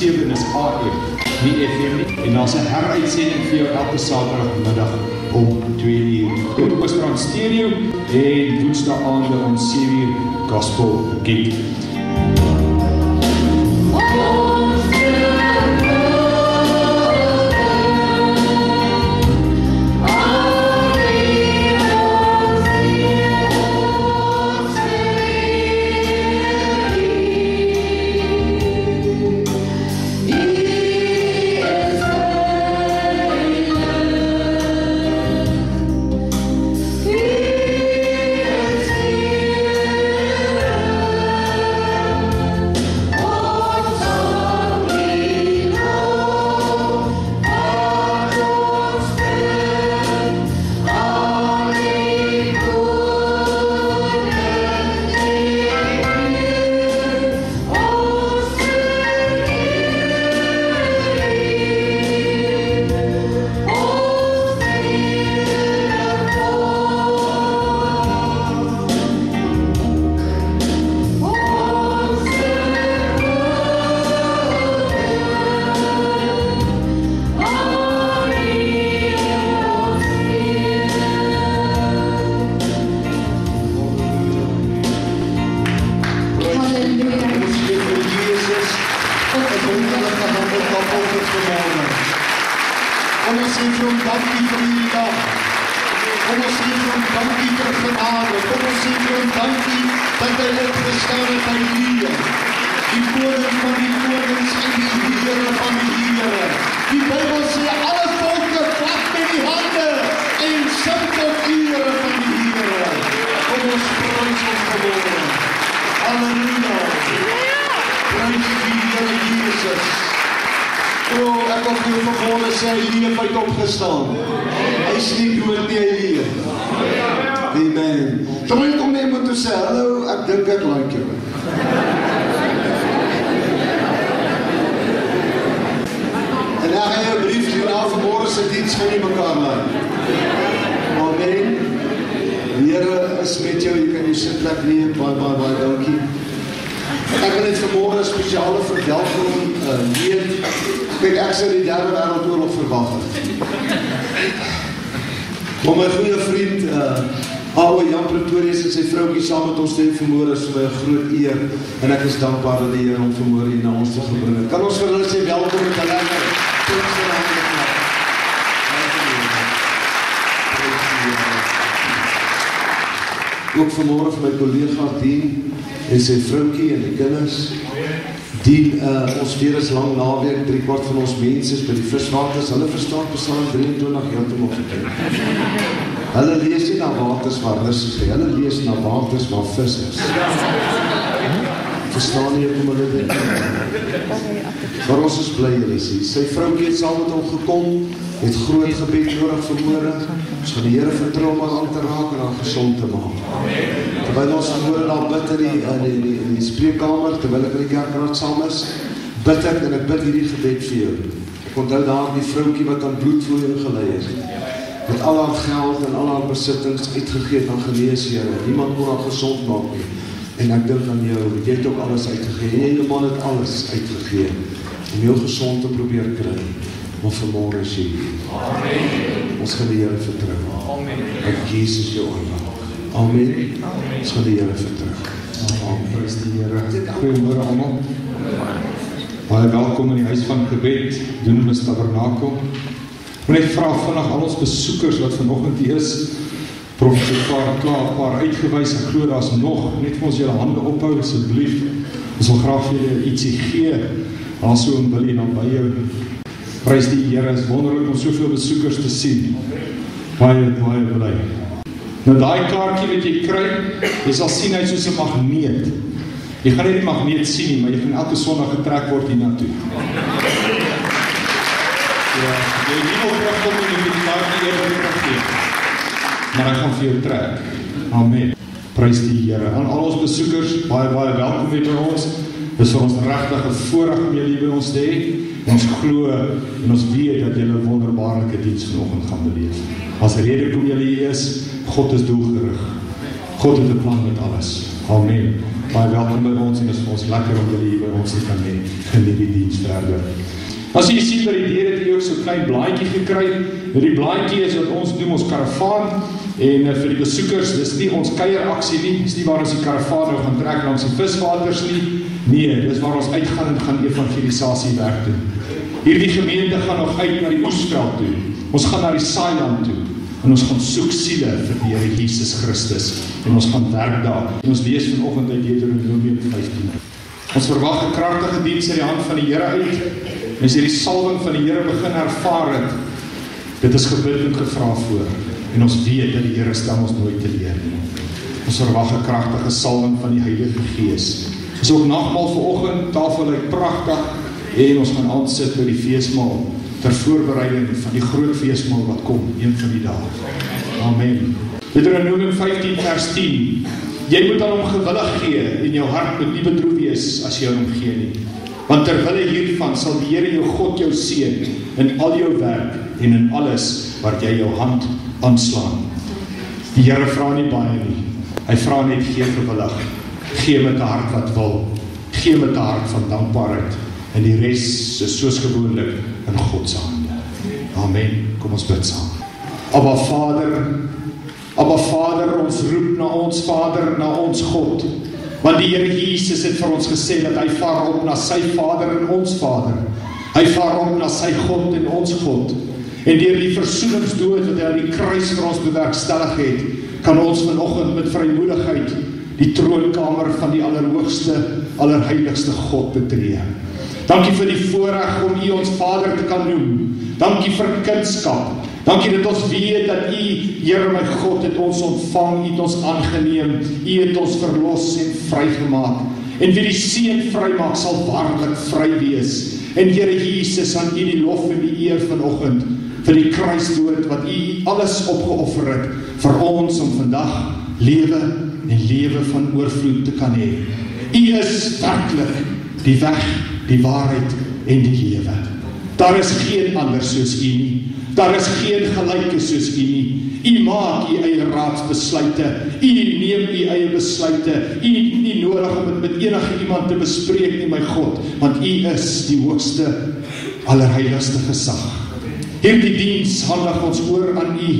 657 is AM nie FM nie en daar's 'n heruitsending vir jou elke Saterdagmiddag om 2 uur. Is op stereo en Woensdae aande om 7 uur Gospel Gate. Viswaters, hulle verstaan Psalm 23 heeltemal verkeerd. Hulle lees nie na waters waar rus is, hulle lees na waters waar vis is. Verstaan nie hoe hulle dit. Maar ons is bly hulle is hier. Sy vroukie het saam met hom gekom, het groot gebed nodig vir môre. Ons gaan die Here vertrou om aan te raak en aan gesond te maak. Terwyl ons môre daar bid in die in die, die, die spreekkamer terwyl ek in die kerkraad saam is, bid ek en ek bid hierdie gebed vir jou. Ek onthou daar die vroutjie wat aan bloedvloeiing gelei het. Met al haar geld en al haar besittings uitgegee aan geneesere. Niemand kon haar gesond maak nie. En ek dink aan jou, jy het ook alles uitgegee. Jy het man het alles uitgegee om jou gesond te probeer kry. Maar vanmôre is jy. Amen. Ons gaan die Here vertrou. Amen. Ek Jesus jou aanraak. Amen. Ons gaan die Here vertrek. Amen. Prys die Here. Goeiemôre almal. Baie welkom in die huis van gebed, Dunamis Tabernakel. Moet net vra vinnig al ons besoekers wat vanoggend hier is. Professor Klaar klaar paar uitgewys. Ek glo daar's nog net vir ons julle hande ophou asseblief. Ons wil graag vir julle ietsie gee. Daar so 'n billie dan by jou. Prys die Here. Is wonderlik om soveel besoekers te sien. Baie baie bly. Nou daai kaartjie wat jy kry, jy sal sien hy's soos 'n magneet. Jy gaan nie die magneet sien nie, maar jy gaan elke Sondag getrek word hiernatoe. Ja, jy nie op terugkom in die kaartjie eers terug. Maar hy gaan vir jou trek. Amen. Prys die Here. Aan al ons besoekers, baie baie welkom weer by ons. Dis vir ons regtig 'n voorreg om julle by ons te hê. Ons glo en ons weet dat julle 'n wonderbaarlike diens vanoggend gaan beleef. As rede kom julle hier is, God is doelgerig. God het 'n plan met alles. Amen. Baie welkom by ons en dit is vir ons lekker om julle hier by ons te kan hê. Geniet die diens verder. As jy sien by die deur het jy ook so 'n klein blaadjie gekry. Hierdie blaadjie is wat ons doen ons karavaan en uh, vir die besoekers, dis nie ons kuieraksie nie, dis nie waar ons die karavaan nou gaan trek langs die viswaters nie. Nee, dis waar ons uitgaan en gaan evangelisasie werk doen. Hierdie gemeente gaan nog uit na die oesveld toe. Ons gaan na die saailand toe en ons gaan soek siele vir die Here Jesus Christus en ons gaan werk daar. En ons lees vanoggend uit Deuteronomium 15. Ons verwag 'n kragtige diens uit die hand van die Here uit. As jy die salwing van die Here begin ervaar het, dit is gebid en gevra voor en ons weet dat die Here stel ons nooit teleur nie. Ons verwag 'n kragtige salwing van die Heilige Gees. Ons ook nagmaal vanoggend, tafel lyk pragtig en ons gaan aansit by die feesmaal ter voorbereiding van die groot feesmaal wat kom een van die dae. Amen. Deuteronomium 15 vers 10. Jy moet aan hom gewillig gee en jou hart moet nie bedroef wees as jy hom gee nie. Want ter wille hiervan sal die Here jou God jou seën in al jou werk en in alles wat jy jou hand aanslaan. Die Here vra nie baie nie. Hy vra net gee gewillig. Gee met 'n hart wat wil. Gee met 'n hart van dankbaarheid en die res is soos gewoonlik in God se hande. Amen. Kom ons bid saam. Aba Vader, Aba Vader, ons roep na ons Vader, na ons God. Want die Here Jesus het vir ons gesê dat hy vaar op na sy Vader en ons Vader. Hy vaar op na sy God en ons God. En deur die versoeningsdood wat hy aan die kruis vir ons bewerkstellig het, kan ons vanoggend met vrymoedigheid die troonkamer van die allerhoogste, allerheiligste God betree. Dankie vir die voorreg om U ons Vader te kan noem. Dankie vir kindskap. Dankie dat ons weet dat U, Here my God, het ons ontvang, U het ons aangeneem, U het ons verlos en vrygemaak. En wie die Seun vrymaak, sal waarlik vry wees. En Here Jesus, aan U die lof en die eer vanoggend vir die kruisdood wat U alles opgeoffer het vir ons om vandag lewe en lewe van oorvloed te kan hê. U is werklik die weg, die waarheid en die lewe. Daar is geen ander soos U nie. Daar is geen gelyke soos U nie. U maak U eie raadsbesluite. U neem U eie besluite. U het nie nodig om dit met enige iemand te bespreek nie, my God, want U is die hoogste allerheiligste gesag. Hierdie diens handig ons oor aan U.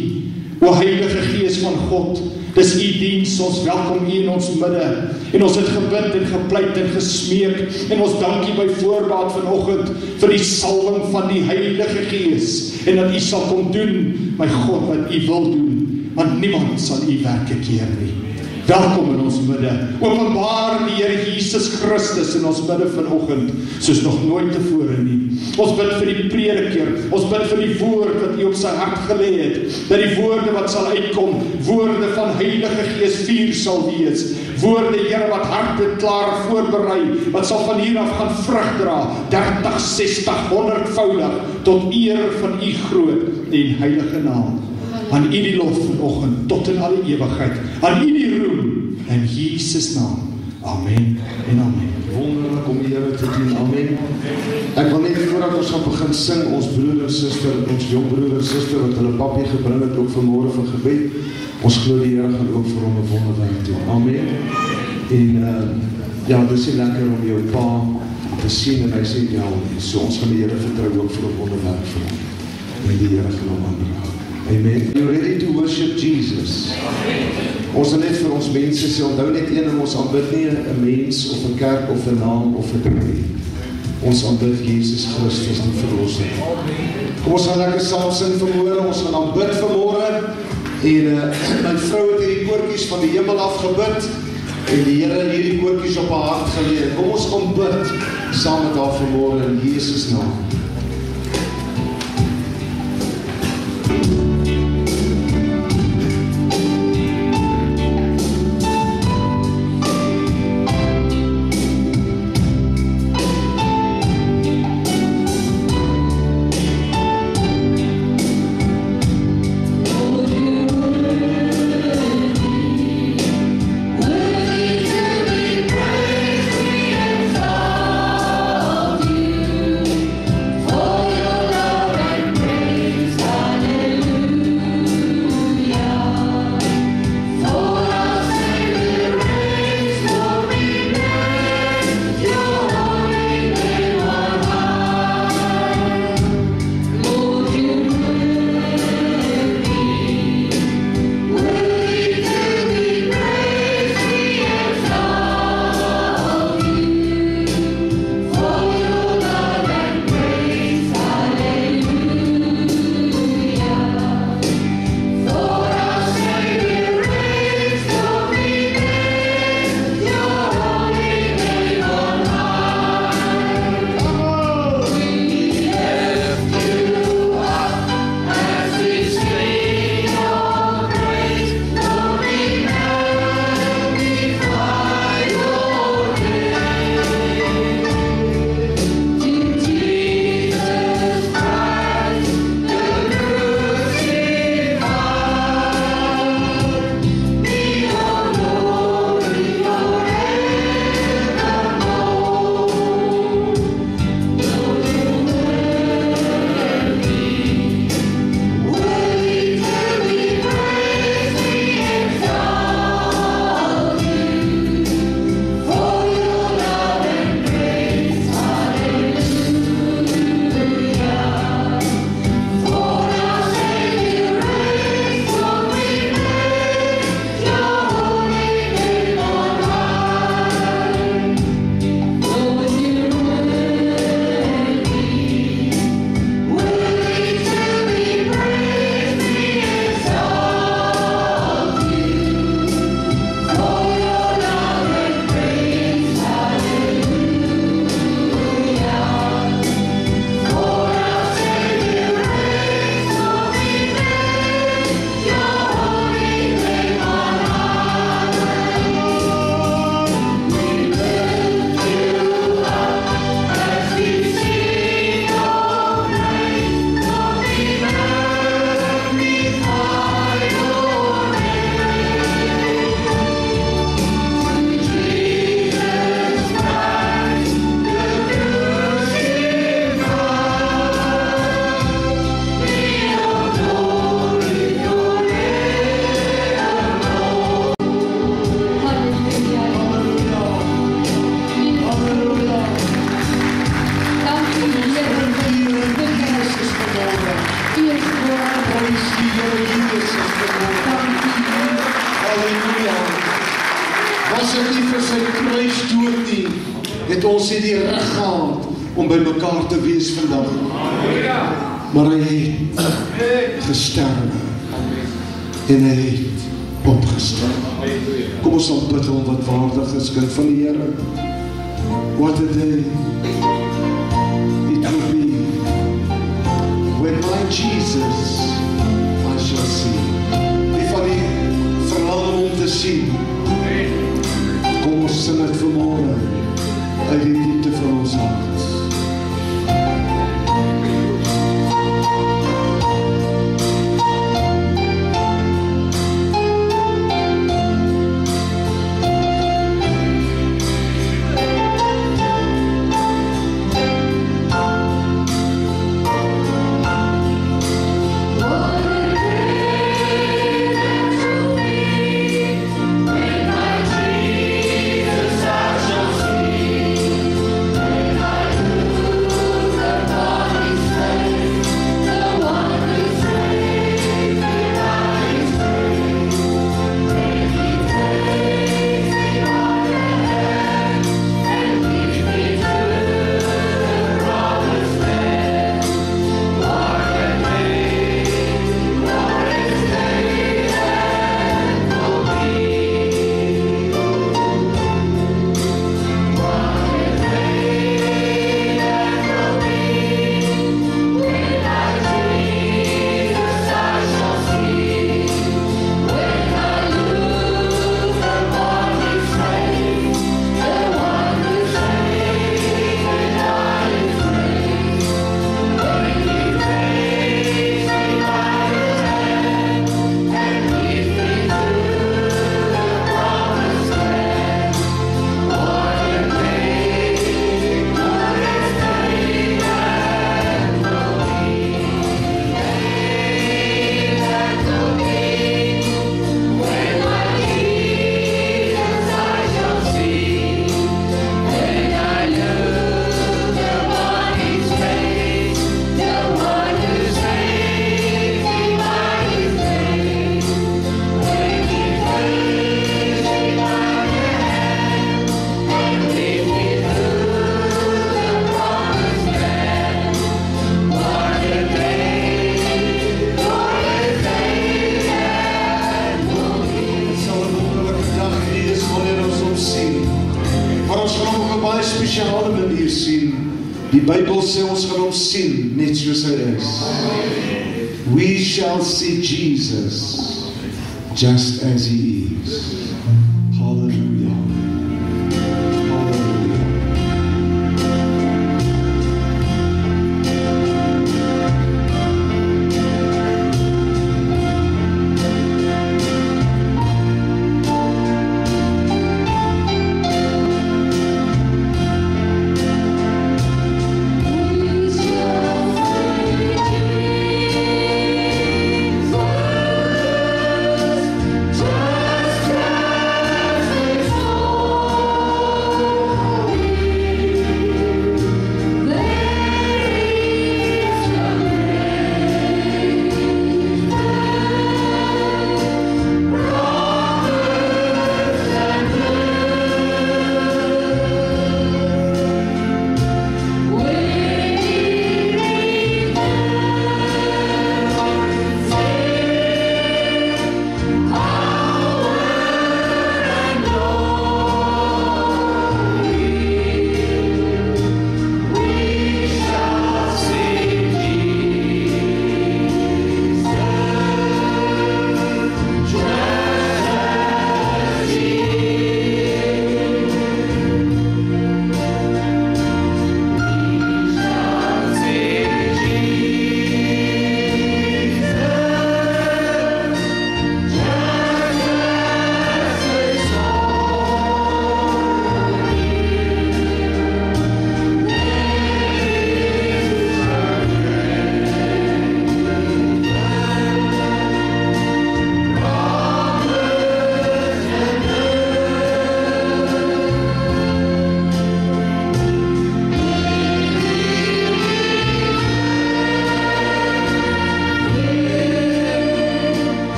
O Heilige Gees van God, dis U diens, ons welkom U in ons midde. En ons het gebid en gepleit en gesmeek en ons dankie by voorbaat vanoggend vir die salwing van die Heilige Gees en dat U sal kom doen, my God, wat U wil doen, want niemand sal U werke keer nie. Welkom in ons midde. Openbaar die Here Jesus Christus in ons midde vanoggend soos nog nooit tevore nie. Ons bid vir die prediker, ons bid vir die woord wat U op sy hart gelê het, dat die woorde wat sal uitkom, woorde van Heilige Gees vuur sal wees. Woorde Here wat harte klaar voorberei, wat sal van hier af gaan vrug dra, 30, 60, 100voudig tot eer van U groot en heilige naam aan U die lof vanoggend tot in alle ewigheid. Aan U die in Jesus naam. Amen en amen. Wonderlik om die Here te dien. Amen. Ek wil net voordat ons gaan begin sing, ons broer en suster, ons jong broer en suster wat hulle papie gebring het ook vanmôre vir gebed. Ons glo die Here gaan ook vir hom 'n wonderwerk doen. Amen. En uh ja, dis is lekker om jou pa te sien en hy sê ja, so ons gaan die Here vertrou ook vir 'n wonderwerk vir hom. Met die Here gaan hom aanraak. Amen. You ready to worship Jesus? Ons net vir ons mense sê onthou net een ding ons aanbid nie 'n mens of 'n kerk of 'n naam of 'n ding nie. Ons aanbid Jesus Christus die verlosser. Kom ons gaan lekker saam sing vanmôre. Ons gaan aanbid vanmôre. En uh, my vrou het hierdie koortjies van die hemel af gebid en die Here hierdie koortjies op haar hart gelê. Kom ons aanbid saam met haar vanmôre in Jesus naam.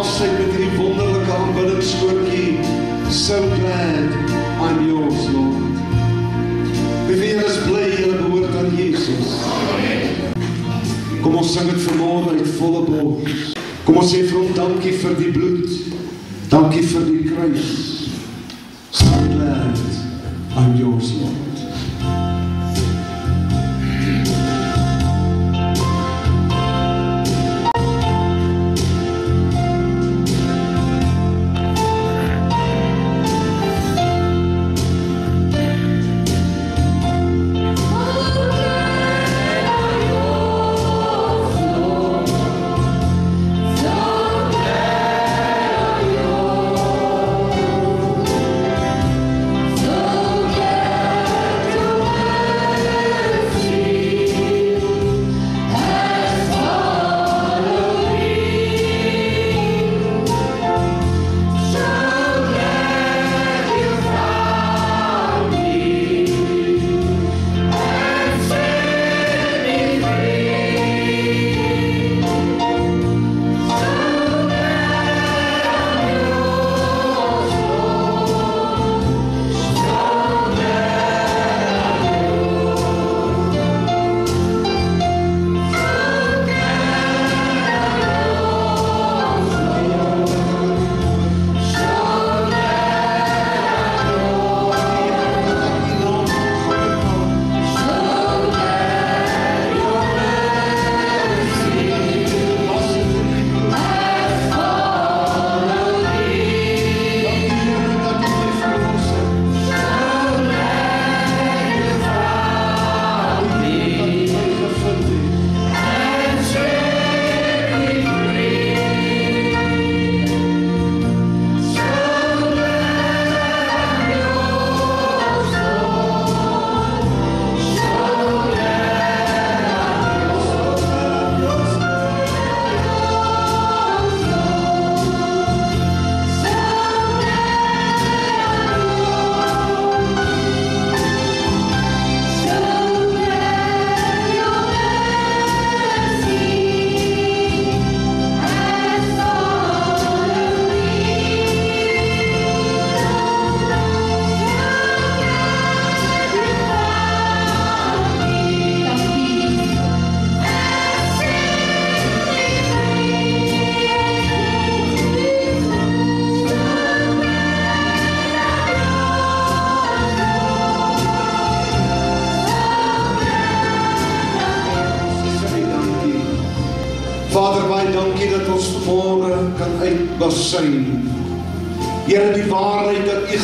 maalsyd met hierdie wonderlike aanbiddingskoortjie so glad I'm yours Lord. Wie is bly jy behoort aan Jesus. Kom ons sing dit vanmôre uit volle bors. Kom ons sê vir hom dankie vir die bloed. Dankie vir die kruis.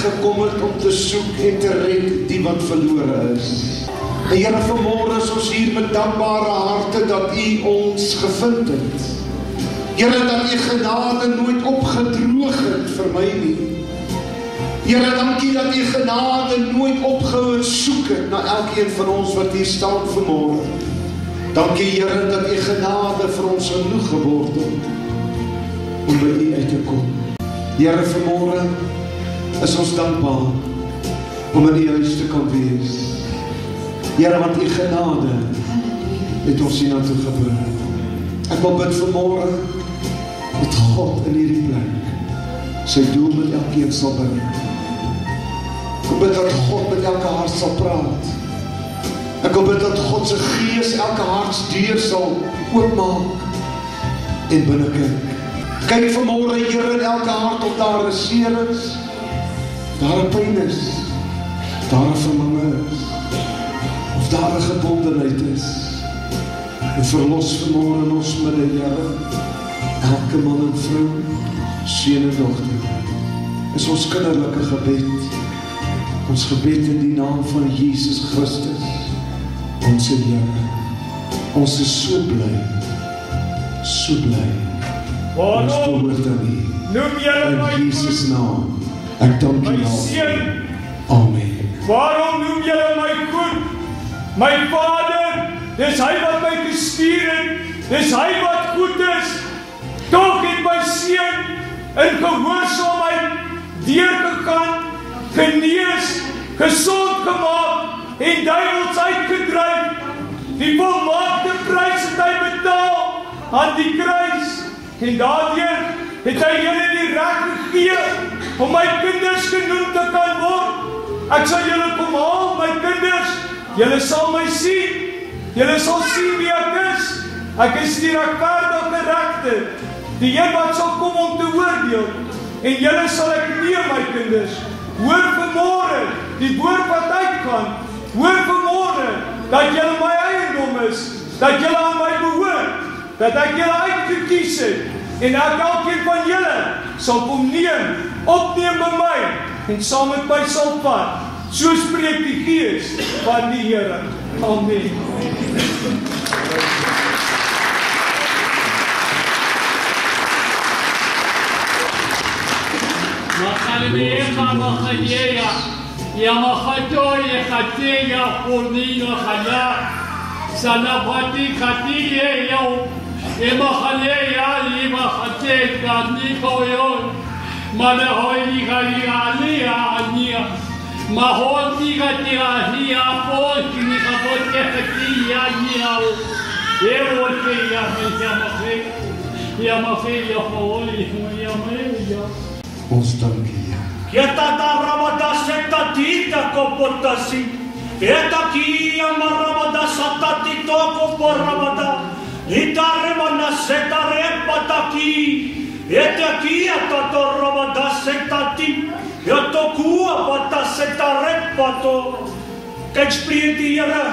Gekom het om te soek en te red die wat verlore is. Here vanmôre is ons hier met dankbare harte dat U ons gevind het. Here dat U genade nooit opgedroog het vir my nie. Here dankie dat U genade nooit opgehou soek het na elkeen van ons wat hier staan vanmôre. Dankie Here dat U genade vir ons genoeg geword het om by U uit te kom. Here vanmôre is ons dankbaar om in U huis te kan wees. Here want U genade het ons hier na toe gebring. Ek wil bid vanmôre dat God in hierdie plek sy doel met elkeen sal bereik. Ek wil bid dat God met elke hart sal praat. Ek wil bid dat God se gees elke hartsdeur sal oopmaak en binnekyk. Kyk vanmôre Here in elke hart of daar 'n seer is. Daar 'n pyn is. Daar 'n verlange is. Of daar 'n gebondenheid is. En verlos vanmôre in ons midde, Here. Elke man en vrou, seun en dogter. Is ons kinderlike gebed. Ons gebed in die naam van Jesus Christus. Ons Here. Ons is so bly. So bly. Waarom noem julle my in Jesus naam? Ek dank U seun. Amen. Waarom noem julle my goed? My Vader, dis hy wat my gestuur het. Dis hy wat goed is. Tog het my seun in gehoorsaamheid deur gegaan, genees, gesond gemaak en duiwels uitgedryf. Die volmaakte prys het hy betaal aan die kruis. En daardeur het hy julle die reg gegee om my kinders genoem te kan word. Ek sal julle kom haal, my kinders. Julle sal my sien. Julle sal sien wie ek is. Ek is die regverdige regter, die een wat sal kom om te oordeel. En julle sal ek neem my kinders. Hoor vanmôre die woord wat uitgaan. Hoor vanmôre dat julle my eiendom is, dat julle aan my behoort, dat ek julle uitgekies het en dat elkeen van julle sal kom neem, opneem by my en saam met my sal pad. So spreek die Gees van die Here. Amen. Makalmeeka makanyea ya makatoye kateya fornino khala sanapati katiye yo Εμαχανέι άλλη μαχατέ κανή κοϊόν Μανεχόι γαλλιαλή ανία Μαχόντι γατιραχή απόκεινη καπότια φεκή ανία Εγώ και η αμέσια μαχαίκα Η για χωρί μου η αμέλια Κωνσταντία Και τα τάβραματα σε τα τίτα κοποτασί Eta kia marabada satati toko porabada Ita remana seta repata ki. Eta kia tato ramada seta ti. Yato kua pata seta repato. Kyk spreek die Here.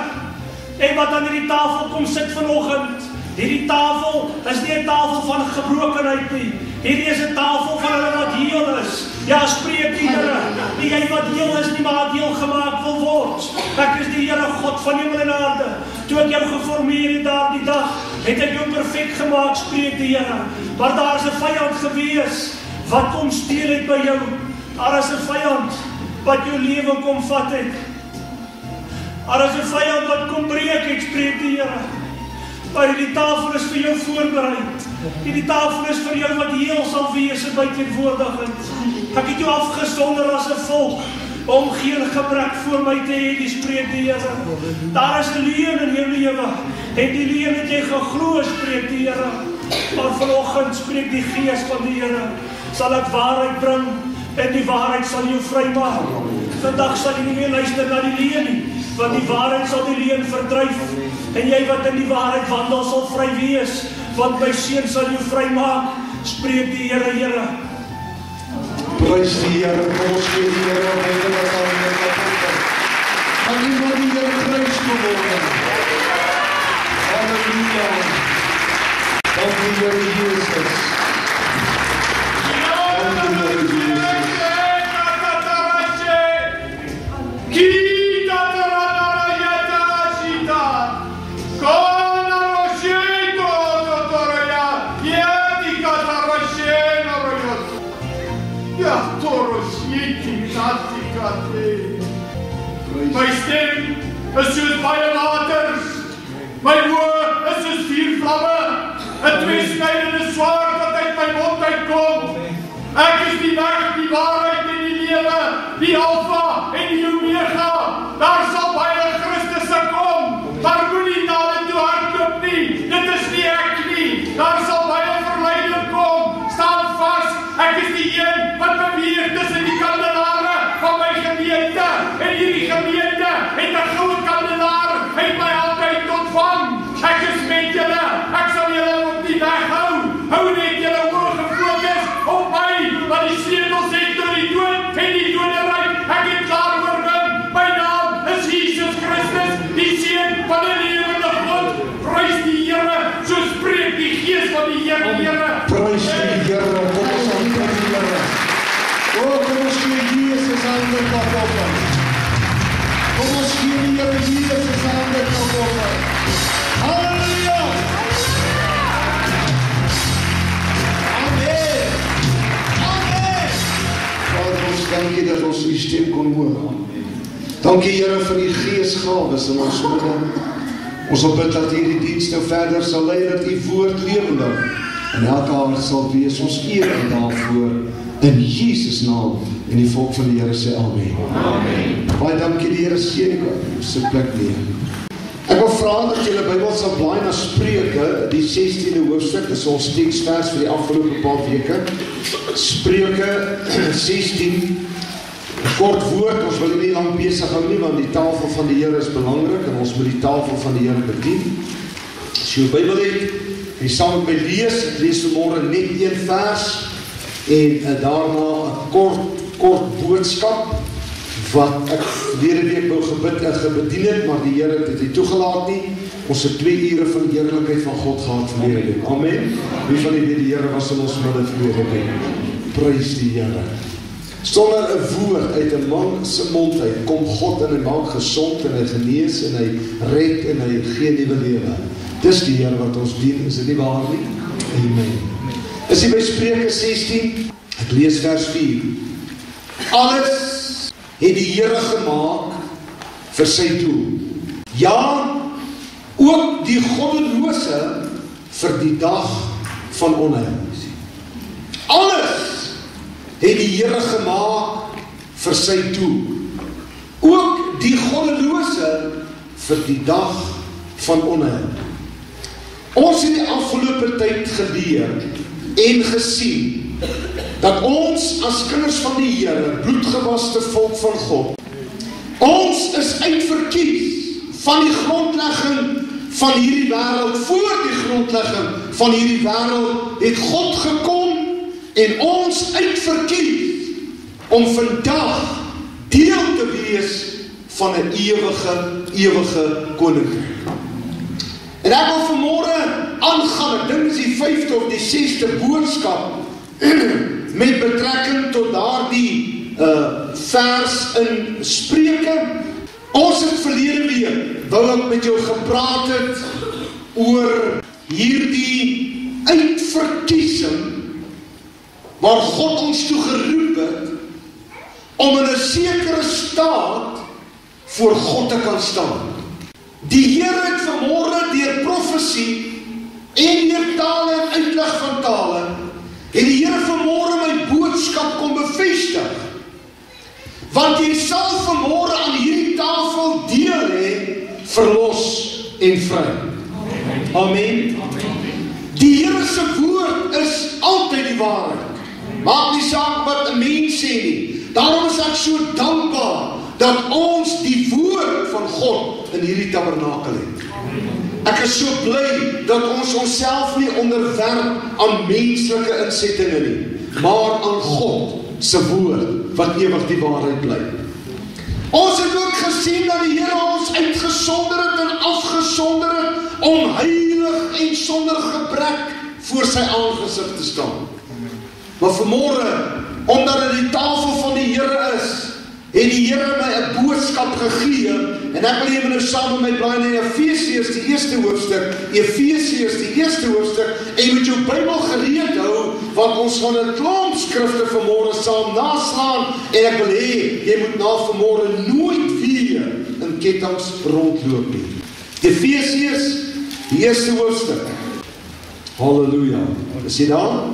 En wat aan hierdie tafel kom sit vanoggend. Hierdie tafel is nie 'n tafel van gebrokenheid nie. Hierdie is 'n tafel van hulle wat heel is. Ja, spreek die Here. Nie jy wat heel is nie, maar deel gemaak wil word. Ek is die Here God van hemel en aarde. Toe ek jou geformeer het daardie dag, het ek jou perfek gemaak, spreek die Here. Maar daar is 'n vyand gewees wat kom steel het by jou. Daar is 'n vyand wat jou lewe kom vat het. Daar is 'n vyand wat kom breek, ek spreek die Here. Maar hierdie tafel is vir jou voorberei. Hierdie tafel is vir jou wat heel sal wees by teenwoordigheid. Ek het jou afgesonder as 'n volk om geen gebrek voor my te hê, die spreek die Here. Daar is 'n leuen in jou lewe. En die leuen het jy geglo, spreek die Here. Maar vanoggend spreek die Gees van die Here. Sal ek waarheid bring en die waarheid sal jou vrymaak. Vandag sal jy nie meer luister na die leuen nie, want die waarheid sal die leuen verdryf. En jy wat in die waarheid wandel sal vry wees, want my seun sal jou vrymaak, spreek die Here, Here. Prys die Here, kom ons gee die Here hy wat aan die kapot. Aan die man die Here prys geword. Halleluja. Dank u Here Jesus. Dank u Here Jesus. My oë is soos vuur vlamme. 'n Tweesnydende swaard wat uit my mond uitkom. Ek is die weg, die waarheid en die lewe, die Alfa en die Omega. Daar sal baie Christusse kom, dat ons U stem kon hoor. Dankie Here vir U geesgawes in ons midde. Ons wil bid dat hierdie diens nou verder sal lei dat U woord lewendig en elke hart sal wees. Ons eer U daarvoor in Jesus naam en die volk van die Here sê amen. Amen. Baie dankie die Here seën u se plek neer. Ek wil vra dat julle Bybel sal blaai na Spreuke, die 16de hoofstuk, dis ons teksvers vir die afgelope paar weke. Spreuke 16 'n Kort woord, ons wil nie lank besig hou nie want die tafel van die Here is belangrik en ons moet die tafel van die Here bedien. As jy jou Bybel het, jy saam met my lees, ek lees vanmôre net een vers en uh, daarna 'n kort kort boodskap wat ek verlede week wou gebid en gebedien het, maar die Here het dit nie toegelaat nie. Ons het 2 ure van die heerlikheid van God gehad verlede week. Amen. Wie van julle weet die Here was in ons midde verlede week? Prys die Here. Sonder 'n woord uit 'n man se mond uit kom God en hy maak gesond en hy genees en hy red en hy gee nuwe lewe. Dis die Here wat ons dien, is dit nie waar nie? Amen. Is dit by Spreuke 16? Ek lees vers 4. Alles het die Here gemaak vir sy doel. Ja, ook die goddelose vir die dag van onheil. Alles het die Here gemaak vir sy doel. Ook die goddelose vir die dag van onheil. Ons het die afgelope tyd geleer en gesien dat ons as kinders van die Here, bloedgewaste volk van God, ons is uitverkies van die grondlegging van hierdie wêreld voor die grondlegging van hierdie wêreld het God gekom en ons uitverkies om vandag deel te wees van 'n ewige ewige koninkryk. En ek wil vanmôre aangaan, ek dink dis die 5de of die 6de boodskap met betrekking tot daardie uh vers in Spreuke Ons het verlede week wou ek met jou gepraat het oor hierdie uitverkiesing waar God ons toe geroep het om in 'n sekere staat voor God te kan staan. Die Here het vanmôre deur profesie en deur tale en uitleg van tale en die Here vanmôre my boodskap kom bevestig. Want jy sal vanmôre aan hierdie tafel deel hê verlos en vry. Amen. Die Here se woord is altyd die waarheid. Maak nie saak wat 'n mens sê nie. Daarom is ek so dankbaar dat ons die woord van God in hierdie tabernakel het. Ek is so bly dat ons onsself nie onderwerp aan menslike insettinge nie, maar aan God se woord wat ewig die waarheid bly. Ons het ook gesien dat die Here ons uitgesonder het en afgesonder het om heilig en sonder gebrek voor sy aangesig te staan. Maar vanmôre, omdat dit die tafel van die Here is, het die Here my 'n boodskap gegee en ek wil hê nou saam met my blaai in Efesiërs die eerste hoofstuk, Efesiërs die eerste hoofstuk en jy moet jou Bybel gereed hou want ons gaan 'n klomp skrifte vanmôre saam naslaan en ek wil hê jy moet na vanmôre nooit weer in ketTINGS rondloop nie. Efesiërs die eerste hoofstuk. Halleluja. Is jy daar?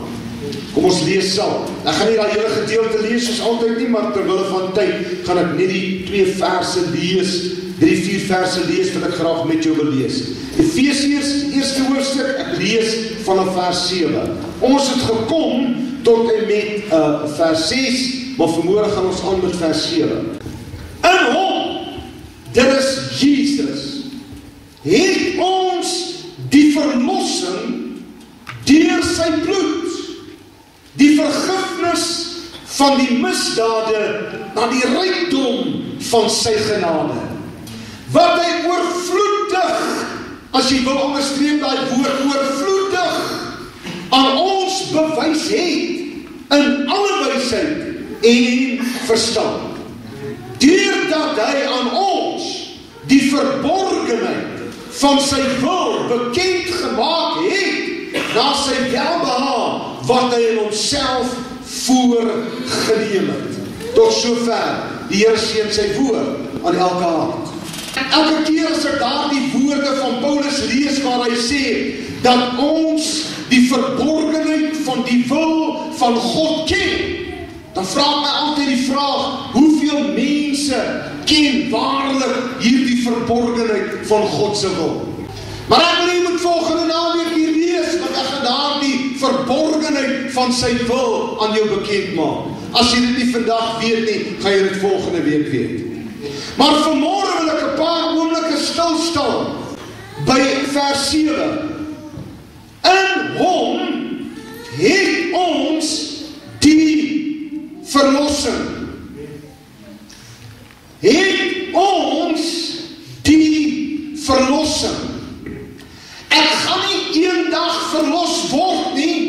Kom ons lees saam. Ek gaan nie daai hele gedeelte lees soos altyd nie, maar ter wille van tyd gaan ek net die twee verse lees, drie vier verse lees wat ek graag met jou wil lees. Efesiërs eerste hoofstuk, ek lees vanaf vers 7. Ons het gekom tot en met uh vers 6, maar vanmôre gaan ons aan met vers 7. In hom, dit is Jesus, het ons die verlossing deur sy bloed die vergifnis van die misdade na die rykdom van sy genade. Wat hy oorvloedig as jy wil onderstreep daai woord oorvloedig aan ons bewys het in alle wysheid en verstand. Deurdat hy aan ons die verborgenheid van sy wil bekend gemaak het na sy welbehaag wat hy in homself voorgeneem het. Tot sover die Here seën sy woord aan elke hart. Elke keer as ek daardie woorde van Paulus lees waar hy sê dat ons die verborgenheid van die wil van God ken, dan vra ek my altyd die vraag, hoeveel mense ken waarlik hierdie verborgenheid van God se wil? Maar ek wil jy moet volgende naweek hier wees, want ek gaan daardie verborgenheid van sy wil aan jou bekend maak. As jy dit nie vandag weet nie, gaan jy dit volgende week weet. Maar vanmôre wil ek 'n paar oomblikke stil staan by vers 7. In hom het ons die verlossing. Het ons die verlossing. Ek gaan nie eendag verlos word nie.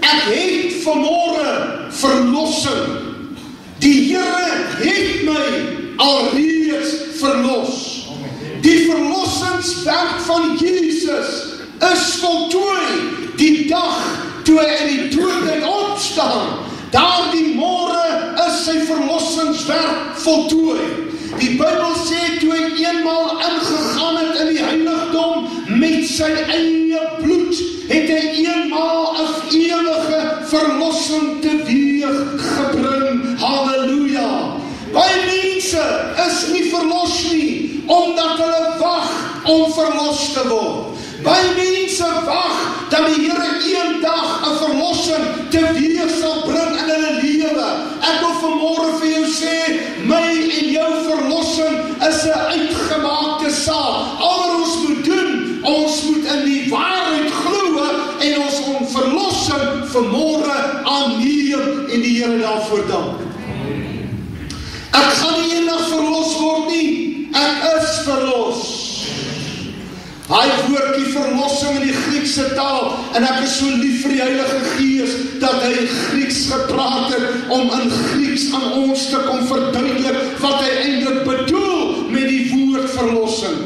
Ek het vanmôre verlossing. Die Here het my alreeds verlos. Die verlossingswerk van Jesus is voltooi die dag toe hy uit die dood het opstaan. Daardie môre is sy verlossingswerk voltooi. Die Bybel sê toe hy eenmaal ingegaan het in die heiligdom met sy eie bloed, het hy eenmaal 'n ewige verlossing teweeg gebring. Halleluja. Baie mense is nie verlos nie omdat hulle wag om verlos te word. Baie mense wag dat die Here eendag 'n verlossing teweeg sal bring in hulle lewe. Ek wil vanmôre vir jou sê, my en jou verlossing is 'n uitgemaakte saak. Al wat ons moet doen, ons moet in die waarheid glo en ons om verlossing vanmôre aanneem en die Here daarvoor dank. Ek gaan nie eendag verlos word nie. Ek is verlos. Hy woordjie verlossing in die Griekse taal en ek is so lief vir die Heilige Gees dat hy Grieks gepraat het om in Grieks aan ons te kom verduidelik wat hy eintlik bedoel met die woord verlossing.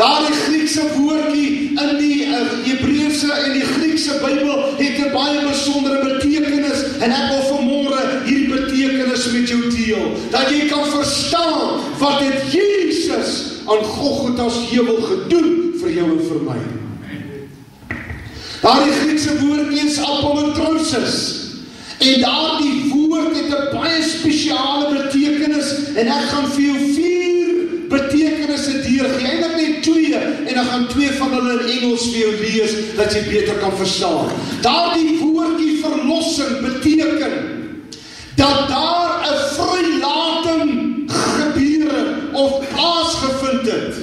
Daardie Griekse woordjie in die uh, Hebreëse en die Griekse Bybel het 'n baie besondere betekenis en ek wil vanmôre hierdie betekenis met jou deel dat jy kan verstaan wat het Jesus aan Golgotha se heuwel gedoen vir jou en vir my. Daardie Griekse woordjie is apollotrosis. En daardie woord het 'n baie spesiale betekenis en ek gaan vir jou vier betekenisse deurgee. Eindelik net twee en dan gaan twee van hulle in Engels vir jou lees dat jy beter kan verstaan. Daardie woordjie verlossing beteken dat daar 'n het of plaasgevind het.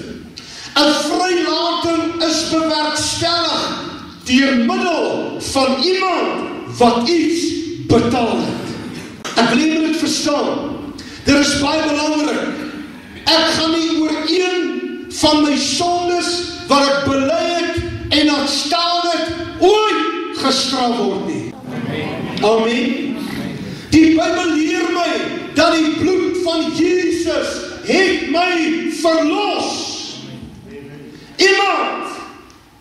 'n Vrylating is bewerkstellig deur middel van iemand wat iets betaal het. Ek wil dit verstaan. Dit is baie belangrik. Ek gaan nie oor een van my sondes wat ek bely het en dan staan dit ooit gestraf word nie. Amen. Die Bybel leer my dat die bloed van Jesus het my verlos. Iemand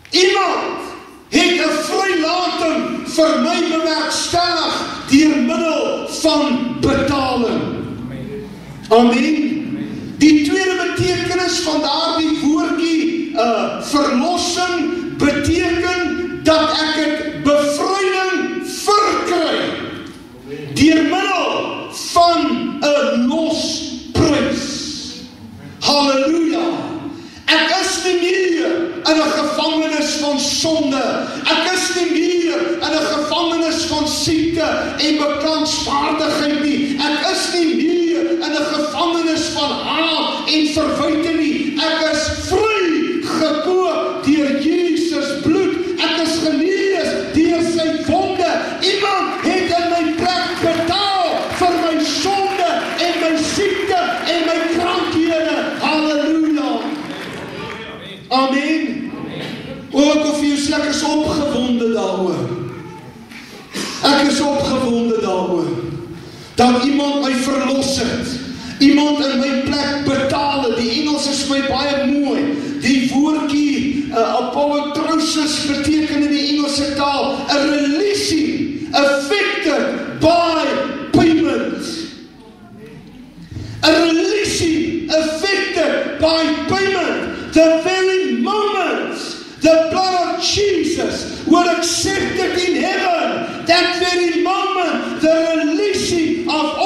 iemand het 'n vrylating vir my bewerkstellig deur middel van betaling. Amen. Die tweede betekenis van daardie woordjie uh verlossing beteken dat ek het bevryding verkry deur middel van 'n losprys. Halleluja. Ek is nie meer in 'n gevangenis van sonde. Ek is nie meer in 'n gevangenis van siekte en beklansvaardigheid nie. Ek is nie meer in 'n gevangenis van haat en verwyte nie. Ek is vry gekoop deur Jesus Ook of jy slegs is opgewonde daaroor. Ek is opgewonde daaroor dat iemand my verlos het. Iemand in my plek betaal het. Die Engels is my baie mooi. Die woordjie uh, apollotrosis beteken in die Engelse taal 'n releasing, affected by payment. A releasing affected by payment. The very moment the blood of Jesus was accepted in heaven, that very moment the releasing of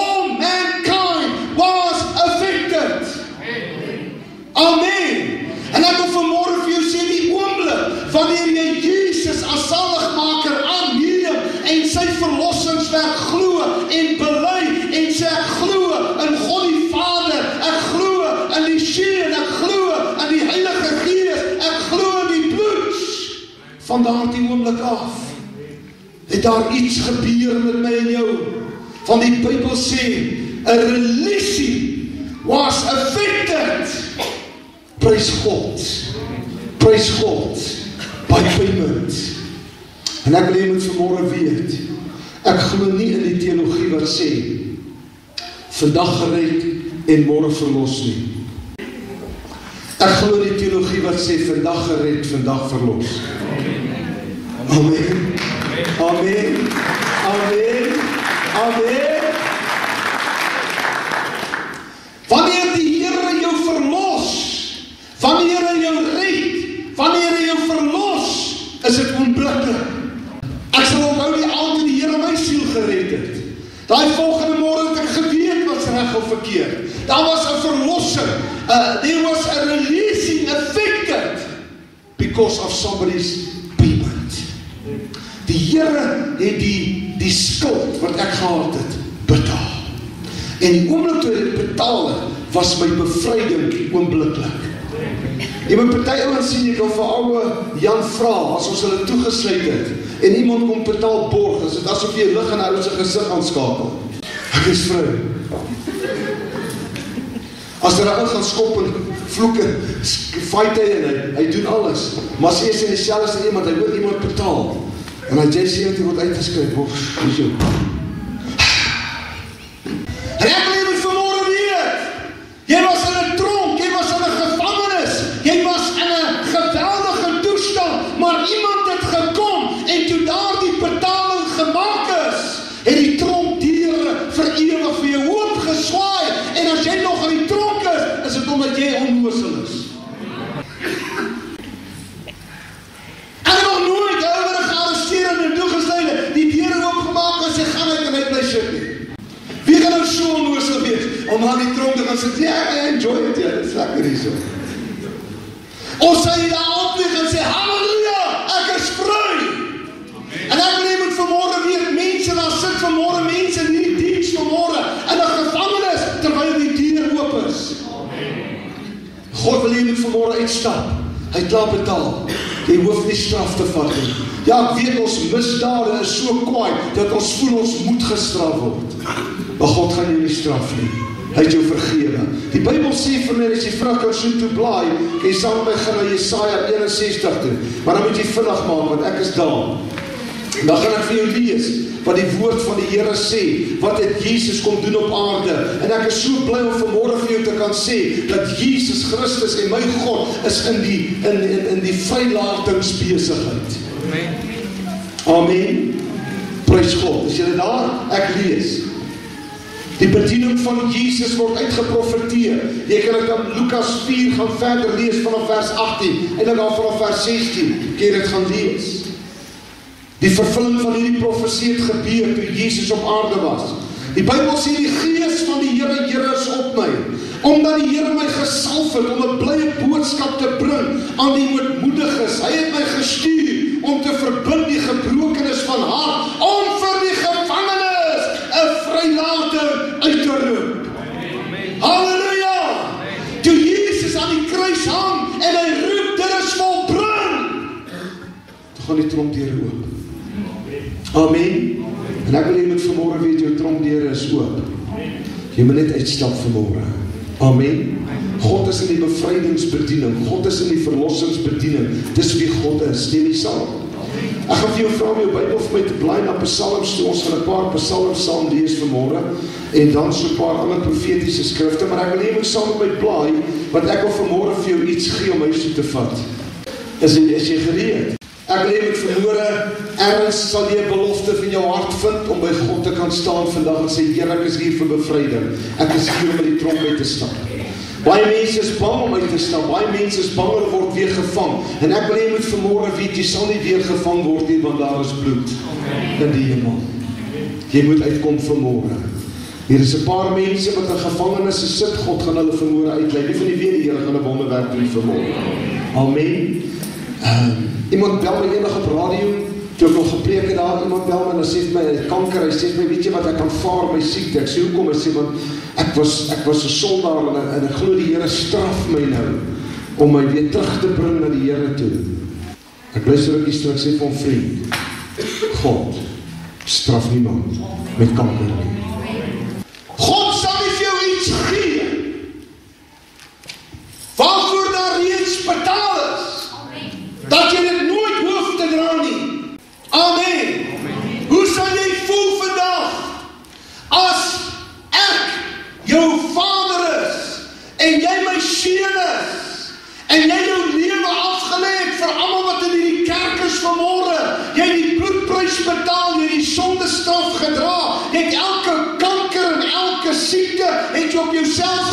van daardie oomblik af het daar iets gebeur met my en jou. Van die Bybel sê 'n release was affected. Prys God. Prys God by payment. En ek wil hê moet vanmôre weet. Ek glo nie in die teologie wat sê vandag gered en môre verlos nie. Ek glo die teologie wat sê vandag gered, vandag verlos. Amen. Amen. Amen. Amen. Wanneer die Here jou verlos, wanneer hy jou red, wanneer hy jou verlos, is dit onblikklik. Ek sal onthou die aand toe die Here my siel gered het. Daai volgende môre het ek geweet wat's reg of verkeerd. Daar was 'n verlossing. Uh there was because of somebody's payment. Die Here het die die skuld wat ek gehad het betaal. En die oomblik toe ek betaal was my bevryding oombliklik. Jy moet party ouens sien jy kan vir oue Jan vra as ons hulle toegesluit het en iemand kom betaal borg, is dit asof jy lig in hulle se gesig aanskakel. Ek is vry. As hulle ou gaan skop en vloek en fight hy en hy, hy doen alles. Maar as jy is in dieselfde iemand, hy moet iemand betaal. En hy sien dit word uitgeskryf, hoor, dis jou. Gaan nou so onnoosel wees om aan die tronk te gaan sit? Ja, I enjoy it, ja, dit is lekker hier so. Ons sê daar oplig en sê halleluja, ek is vry. En ek wil net vanmôre weer mense daar sit vanmôre mense in hierdie diens vanmôre in 'n gevangenis terwyl die deur oop is. God wil hê jy moet vanmôre uitstap. Hy klaar betaal. Jy hoef nie straf te vat nie. Ja, ek weet ons misdade is so kwaai dat ons voel ons moet gestraf word. Maar God gaan jou nie straf nie. Hy het jou vergewe. Die Bybel sê vir my as jy vra kan so toe blaai, jy met my gaan na Jesaja 61 toe. Maar dan moet jy vinnig maak want ek is daar. Dan gaan ek vir jou lees wat die woord van die Here sê, wat het Jesus kom doen op aarde. En ek is so bly om vanmôre vir jou te kan sê dat Jesus Christus en my God is in die in in, in die vrylatingsbesigheid. Amen. Amen. Prys God. Is jy daar? Ek lees. Die bediening van Jesus word uitgeprofeteer. Jy kan dit aan Lukas 4 gaan verder lees vanaf vers 18 en dan vanaf vers 16. Jy dit gaan lees. Die vervulling van hierdie profesie het gebeur toe Jesus op aarde was. Die Bybel sê die gees van die Here Here is op my, omdat die Here my gesalf het om 'n blye boodskap te bring aan die ootmoediges. Hy het my gestuur om te verbind die gebrokenes van hart, om vir die gevangenes 'n vrylating uit te roep. Halleluja! Toe Jesus aan die kruis hang en hy roep, dit is volbring. Toe gaan die trompdeur oop. Amen. En ek wil hê met vanmôre weet jou trompdeure is oop. Jy moet net uitstap vanmôre. Amen. God is in die bevrydingsbediening. God is in die verlossingsbediening. Dis wie God is. Stem jy saam? Ek gaan vir jou vra om jou Bybel vir my te blaai na Psalms toe. Ons gaan 'n paar Psalms saam lees vanmôre en dan so 'n paar ander profetiese skrifte, maar ek wil hê jy moet saam met my blaai want ek wil vanmôre vir jou iets gee om huis toe te vat. Is jy is jy gereed? Ek hê met verlore erns sal jy 'n belofte van jou hart vind om by God te kan staan vandag en sê Here, ek is hier vir bevryding. Ek is hier om uit die tronk uit te stap. Baie mense is bang om uit te stap. Baie mense is bang om word weer gevang. En ek wil hê met vermôre weet jy sal nie weer gevang word nie want daar is bloed in die hemel. Jy moet uitkom vermôre. Hier is 'n paar mense wat in gevangenis sit. God gaan hulle vermôre uitlei. Nie van die weer die Here gaan 'n wonderwerk doen vermôre. Amen. Um, iemand bel my eendag op radio toe ek nog gepreek het daar iemand bel my en sê vir my hy het kanker hy sê vir my weet jy wat ek kan vaar my siekte ek sê hoekom hy sê want ek was ek was 'n sondaar en, en ek glo die Here straf my nou om my weer terug te bring na die Here toe Ek luister ook iets terug sê van vriend. God straf niemand met kanker nie. God sal nie vir jou iets gee. Waarvoor daar reeds betaal is. Dat jy dit nooit hoef te dra nie. Amen. Hoe sal jy voel vandag as ek jou vader is en jy my seun is en jy jou lewe afgelê het vir almal wat in hierdie kerk is vanmôre. Jy het die bloedprys betaal, jy het die sondestraf gedra. Jy het elke kanker en elke siekte het jy op jouself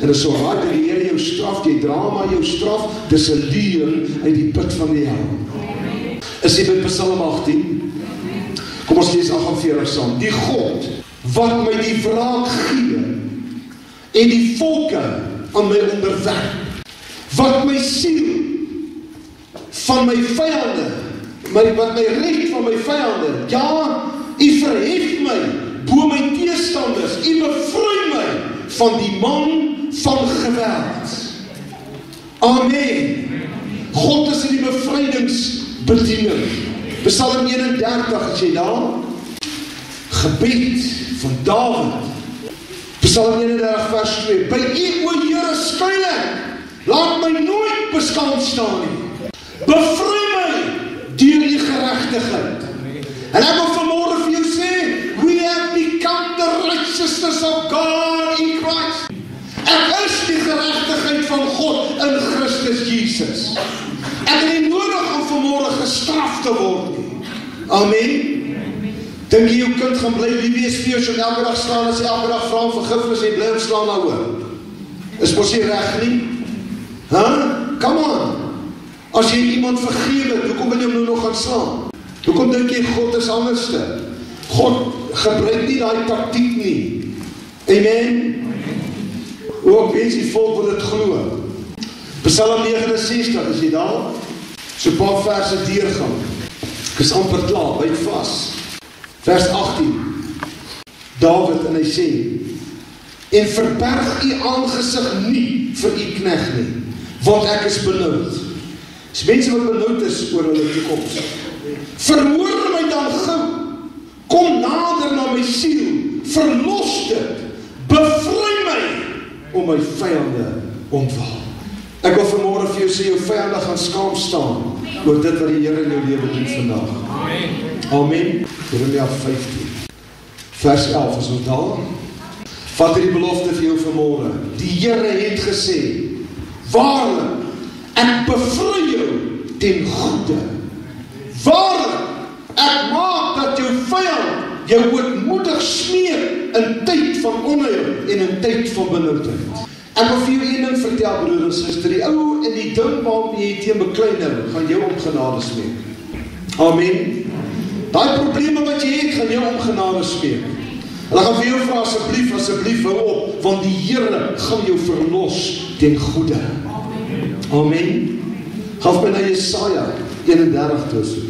en is so hard dat die Here jou straf, jy dra maar jou straf, dis 'n leuen uit die put van die hel. Is jy by Psalm 18? Kom ons lees 48 saam. Die God wat my die wraak gee en die volke aan my onderwerp. Wat my siel van my vyande, my wat my red van my vyande. Ja, U verhef my bo my teestanders. U bevry my van die man van geweld. Amen. God is in die bevrydingsbediening. Psalm 31 as jy daar gebed van Dawid. Psalm 31 vers 2. By U o Here skuil ek. Laat my nooit beskaam staan nie. Bevry my deur U geregtigheid. En ek wil vanmôre vir jou sê, we have become the righteousness of God in Christ. Ek is die geregtigheid van God in Christus Jesus. Ek het nie nodig om vanmôre gestraf te word nie. Amen. Dink jy jou kind gaan bly lief wees vir jou so elke dag staan as hy elke dag vra om vergifnis en bly hom slaan na hoor? Is mos nie reg nie? Hæ? Huh? Come on. As jy iemand vergewe, hoekom wil jy hom nou nog gaan slaan? Hoekom dink jy God is anderste? God gebruik nie daai taktiek nie. Amen. Ook wens die volk wil dit glo. Psalm 69 is jy daar? So 'n paar verse deurgaan. Ek is amper klaar, byt vas. Vers 18. Dawid en hy sê: "En verberg u aangesig nie vir u knegg nie, want ek is benoud." Dis mense wat benoud is oor hulle toekoms. Verhoor my dan gou. Kom nader na my siel. Verlos dit. Om my vyande ontwaar. Ek wil vanmôre vir jou sê jou vyande gaan skaam staan oor dit wat die Here in jou lewe doen vandag. Amen. Amen. Jeremia 15. Vers 11 is ons daar. Vat hierdie belofte vir jou vanmôre. Die Here het gesê: "Waarlik, ek bevry jou ten goeie." Waarlik, ek maak dat jou vyand jou ootmoedig smeek in tyd van onheil en in tyd van benoudheid. Ek wil vir jou een ding vertel broer en suster, die ou en die ding waarmee jy teen beklei nou, gaan jou om genade smeek. Amen. Daai probleme wat jy het, gaan jou om genade smeek. Hulle gaan vir jou vra asseblief, asseblief hou op, want die Here gaan jou verlos ten goeie. Amen. Gaan my na Jesaja 31 toe.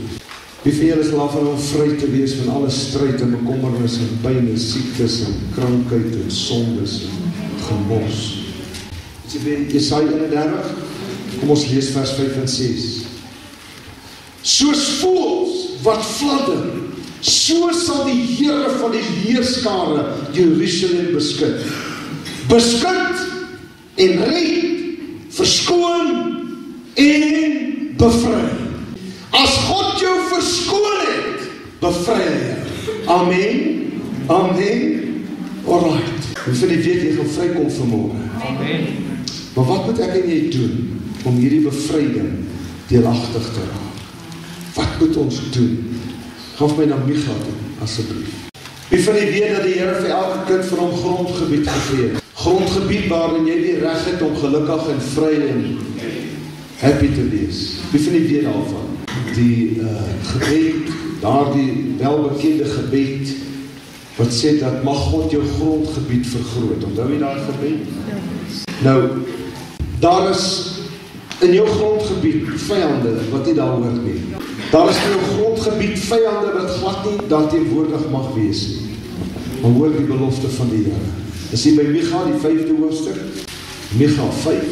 Wie vir julle is laat van om vry te wees van alle stryd en bekommernisse en pyn en siektes en krankheid en sondes en gemors. Dis by Jesaja 31. Kom ons lees vers 5 en 6. soos voels wat fladder, so sal die Here van die leerskare Jerusalem beskik. Beskik en red, verskoon en bevry. As God jou verskoon het, bevry hy jou. Amen. Amen. Alright. Ons wil weet jy gaan vrykom vanmôre. Amen. Maar wat moet ek en jy doen om hierdie bevryding deelagtig te raak? Wat moet ons doen? Gaan my na Micha toe, asseblief. Wie van julle weet dat die Here vir elke kind van hom grondgebied gegee het? Grondgebied waarin jy die reg het om gelukkig en vry en happy te wees. Wie van julle weet daarvan? Die uh gebed, daardie welbekende gebed wat sê dat mag God jou grondgebied vergroot. Onthou jy daai gebed? Nou daar is in jou grondgebied vyande wat nie daar hoort nie. Daar is in jou grondgebied vyande wat glad nie daarteenwoordig mag wees. Maar hoor die belofte van die Here. Dis hier by Micha die 5de hoofstuk. Micha 5.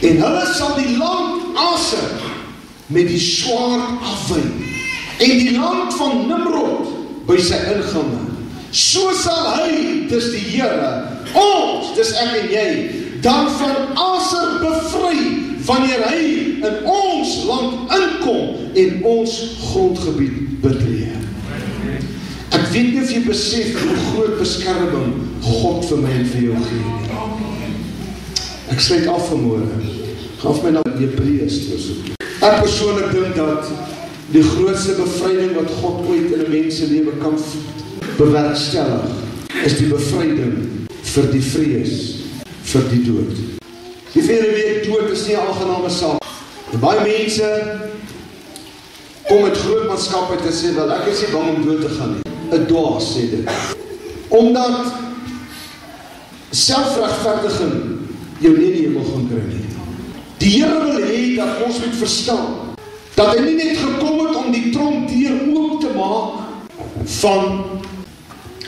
En hulle sal die land aser met die swaard afwy en die land van Nimrod by sy ingange. So sal hy, dis die Here, ons, dis ek en jy, dan van aser bevry wanneer hy in ons land inkom en ons grondgebied betree. Ek weet nie of jy besef hoe groot beskerming God vir my en vir jou gee nie. Ek sluit af vanmôre. Gaan my na Hebreërs toe. Ek persoonlik dink dat die grootste bevryding wat God ooit in 'n mens se lewe kan bewerkstellig is die bevryding vir die vrees vir die dood. Die vele weet dood is nie 'n aangename saak. En baie mense kom met groot maatskappe te sê wel ek is nie bang om dood te gaan nie. 'n Dwaas sê dit. Omdat selfregverdiging jou nie in die hemel gaan kry nie. Die Here wil hê dat ons moet verstaan dat hy nie net gekom het om die tronk deur oop te maak van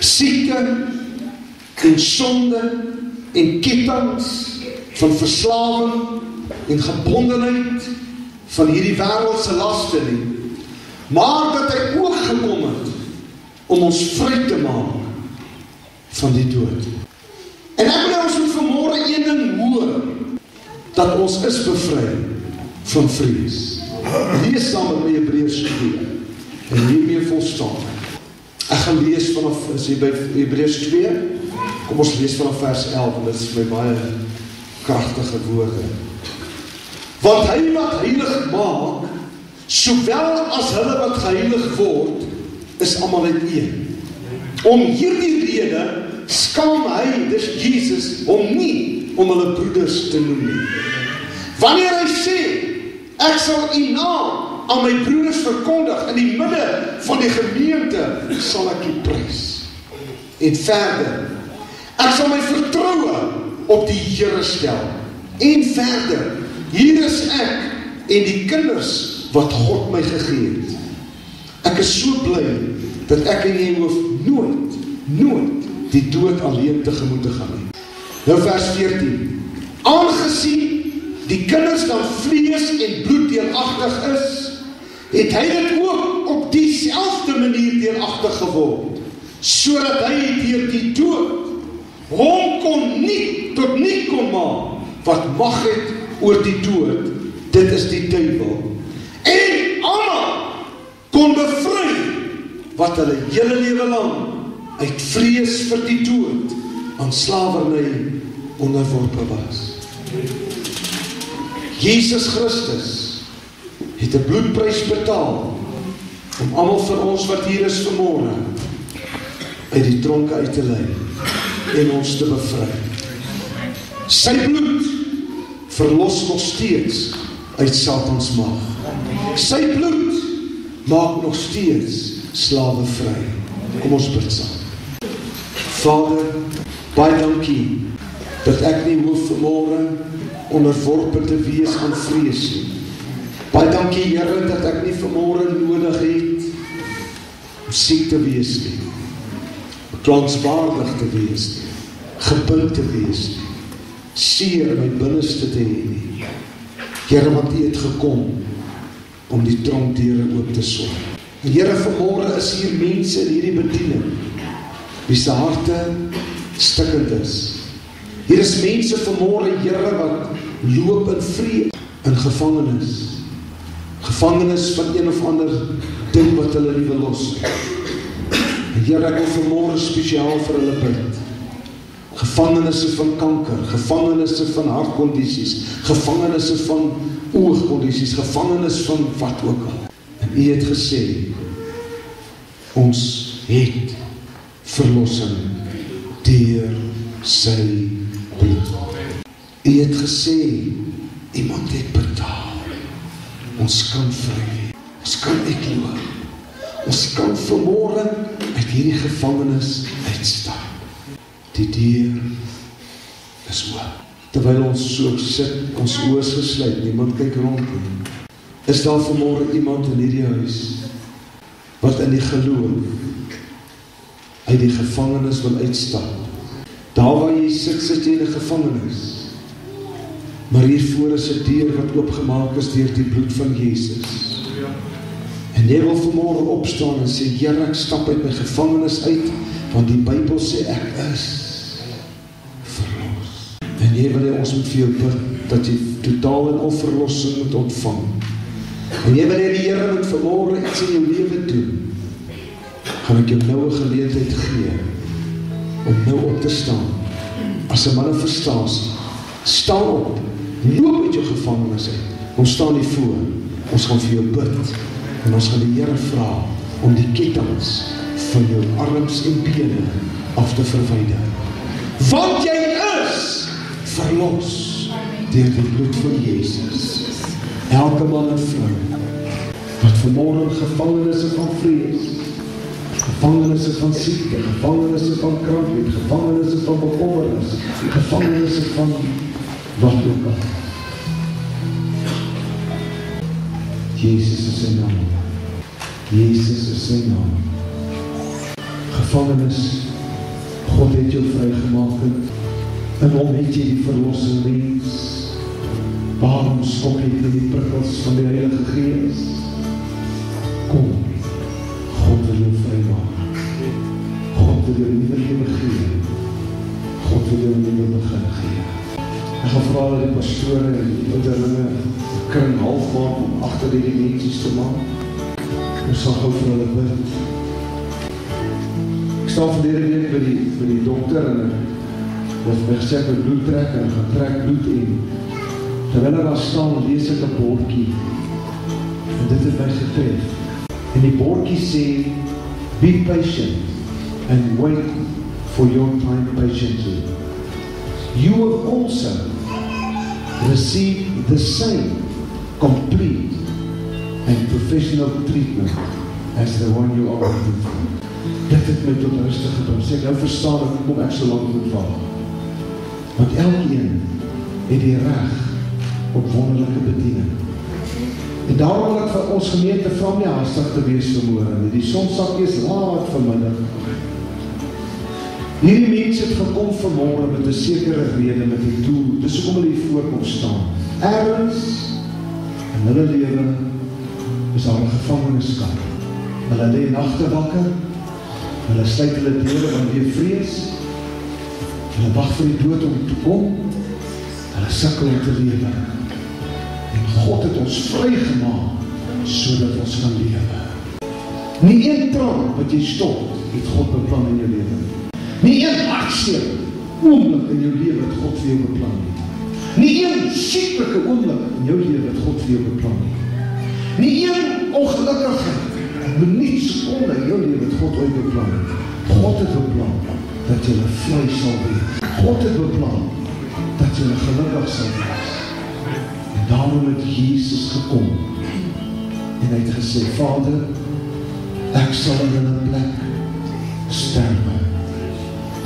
siekte en sonde en kettinge van verslawing en gebondenheid van hierdie wêreldse laste nie. Maar dat hy ook gekom het om ons vry te maak van die dood. En ek wil ons moet vanmôre een ding hoor dat ons is bevry van vrees. Lees saam met my Hebreërs 2 en hiermee volstaan. Ek gaan lees vanaf as jy by Hebreërs 2 Kom ons lees vanaf vers 11 en dit is vir my baie kragtige woorde. Want hy wat heilig maak, sowel as hulle wat geheilig word, is almal uit een. Om hierdie rede skaam hy, dis Jesus, hom nie om hulle broeders te noem nie. Wanneer hy sê, ek sal u naam aan my broeders verkondig in die midde van die gemeente, sal ek u prys. En verder, ek sal my vertroue op die Here stel. En verder, hier is ek en die kinders wat God my gegee het. Ek is so bly dat ek en jy hoef nooit, nooit die dood alleen tegemoet te gaan nie. Nou vers 14. Aangesien die kinders dan vlees en bloed deelagtig is, het hy dit ook op dieselfde manier deelagtig geword, sodat hy deur die dood hom kon nie tot nie kon maak wat mag het oor die dood dit is die duiwel en almal kon bevry wat hulle hele lewe lank uit vrees vir die dood aan slawerny onderworpe was Jesus Christus het 'n bloedprys betaal om almal van ons wat hier is vanmôre uit die tronke uit te lei en ons te bevry. Sy bloed verlos nog steeds uit Satans mag. Sy bloed maak nog steeds slawe vry. Kom ons bid saam. Vader, baie dankie dat ek nie hoef vanmôre onderworpe te wees aan vrees nie. Baie dankie Here dat ek nie vanmôre nodig het om siek te wees nie glanswaardig te wees, gebind te wees, seer in my binneste te hê nie. Here, wat U het gekom om die tronkdeure oop te swaai. En Here vanmôre is hier mense in hierdie bediening wie se harte stikkend is. Hier is mense vanmôre Here wat loop in vrede in gevangenis. Gevangenis van een of ander ding wat hulle nie wil los nie. Here, ek wil vanmôre spesiaal vir hulle bid. Gevangenisse van kanker, gevangenisse van hartkondisies, gevangenisse van oogkondisies, gevangenis van wat ook al. En U het gesê ons het verlossing deur sy bloed. U het gesê iemand het betaal. Ons kan vry. Ons kan uitloop. Ons kan vanmôre uit hierdie gevangenis uitstap. Die deur is oop. Terwyl ons so sit, ons oë gesluit, niemand kyk rond nie. Is daar vanmôre iemand in hierdie huis wat in die geloof uit die gevangenis wil uitstap? Daar waar jy sit, sit jy in 'n gevangenis. Maar hier voor is 'n deur wat oopgemaak is deur die bloed van Jesus. En jy wil vanmôre opstaan en sê Here, ek stap uit my gevangenis uit want die Bybel sê ek is verlos. En jy wil hê ons moet vir jou bid dat jy totaal en al verlossing moet ontvang. En jy wil hê die Here moet vanmôre iets in jou lewe doen. Gaan ek jou nou 'n geleentheid gee om nou op te staan. As 'n manifestasie. Staan op. Loop uit jou gevangenis uit. Ons staan hier voor. Ons gaan vir jou bid. En ons gaan die Here vra om die kettinge van jou arms en bene af te verwyder. Want jy is verlos deur die bloed van Jesus. Elke man en vrou wat vanmôre gevangenes is van vrees, gevangenes is van siekte, gevangenes is van krankheid, gevangenes is van bekommernis, gevangenes is van wat ook al. Jesus is sy naam. Jesus is sy naam. Gevangenis, God het jou vrygemaak en hom het jy die verlossing wens. Waarom skop jy teen die prikkels van die Heilige Gees? Kom, wil jou nuwe lewe gee. God wil jou 'n nuwe begin gee. Ek gaan vra dat die pastore en die ouderlinge kring half maak om agter die dimensies te maak. Ons sal gou vir hulle bid. Ek staan verlede week by die by die dokter en wat my gesê het bloed trek en gaan trek bloed in. Terwyl daar staan lees ek 'n bordjie. En dit het my getref. En die bordjie sê be patient and wait for your time patiently. You will also receive the same complete and professional treatment as the one you are waiting for. Dit het my tot rustig gebring. Sê nou verstaan ek hoekom ek so lank moet wag. Want elkeen het die reg op wonderlike bediening. En daarom wil ek vir ons gemeente vra om nie haastig te wees vanmôre. Die son sak eers laat vanmiddag. Hierdie mense het gekom vanmôre met 'n sekere rede met 'n doel. Dis hoekom hulle hier voorkom staan. Erns in hulle lewe is daar 'n gevangenskap. Hulle lê nagte wakker. Hulle sluit hulle deure want hulle vrees. Hulle wag vir die dood om te kom. Hulle sukkel om te lewe. En God het ons vrygemaak sodat ons kan lewe. Nie een traan wat jy stop, het God beplan in jou lewe. Nie een hartseer oomblik in jou lewe het God vir jou beplan nie. Nie een sieklike oomblik in jou lewe het God vir jou beplan nie. Nie een ongelukkigheid, 'n minuut sekonde in jou lewe het God ooit beplan nie. God het beplan dat jy 'n vleis sal wees. God het beplan dat jy gelukkig sal wees. En daarom het Jesus gekom. En hy het gesê, Vader, ek sal in hulle plek sterwe.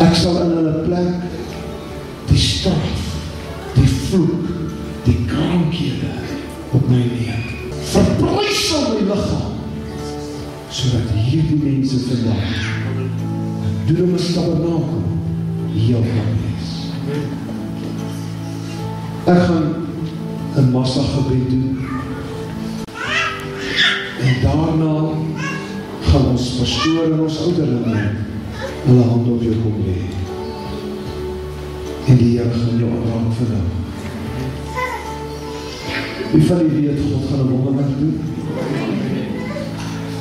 Ek sal in hulle plek die straf, die vloek, die krankhede op my neem. Verbrysel my liggaam sodat hierdie mense vandag deur 'n tabernakel heel kan wees. Ek gaan 'n massa gebed doen. En daarna gaan ons pastoor en ons ouderlinge hulle hande op jou kom lê. En die Here gaan jou aanraak vir nou. Wie van die weet God gaan 'n wonderwerk doen?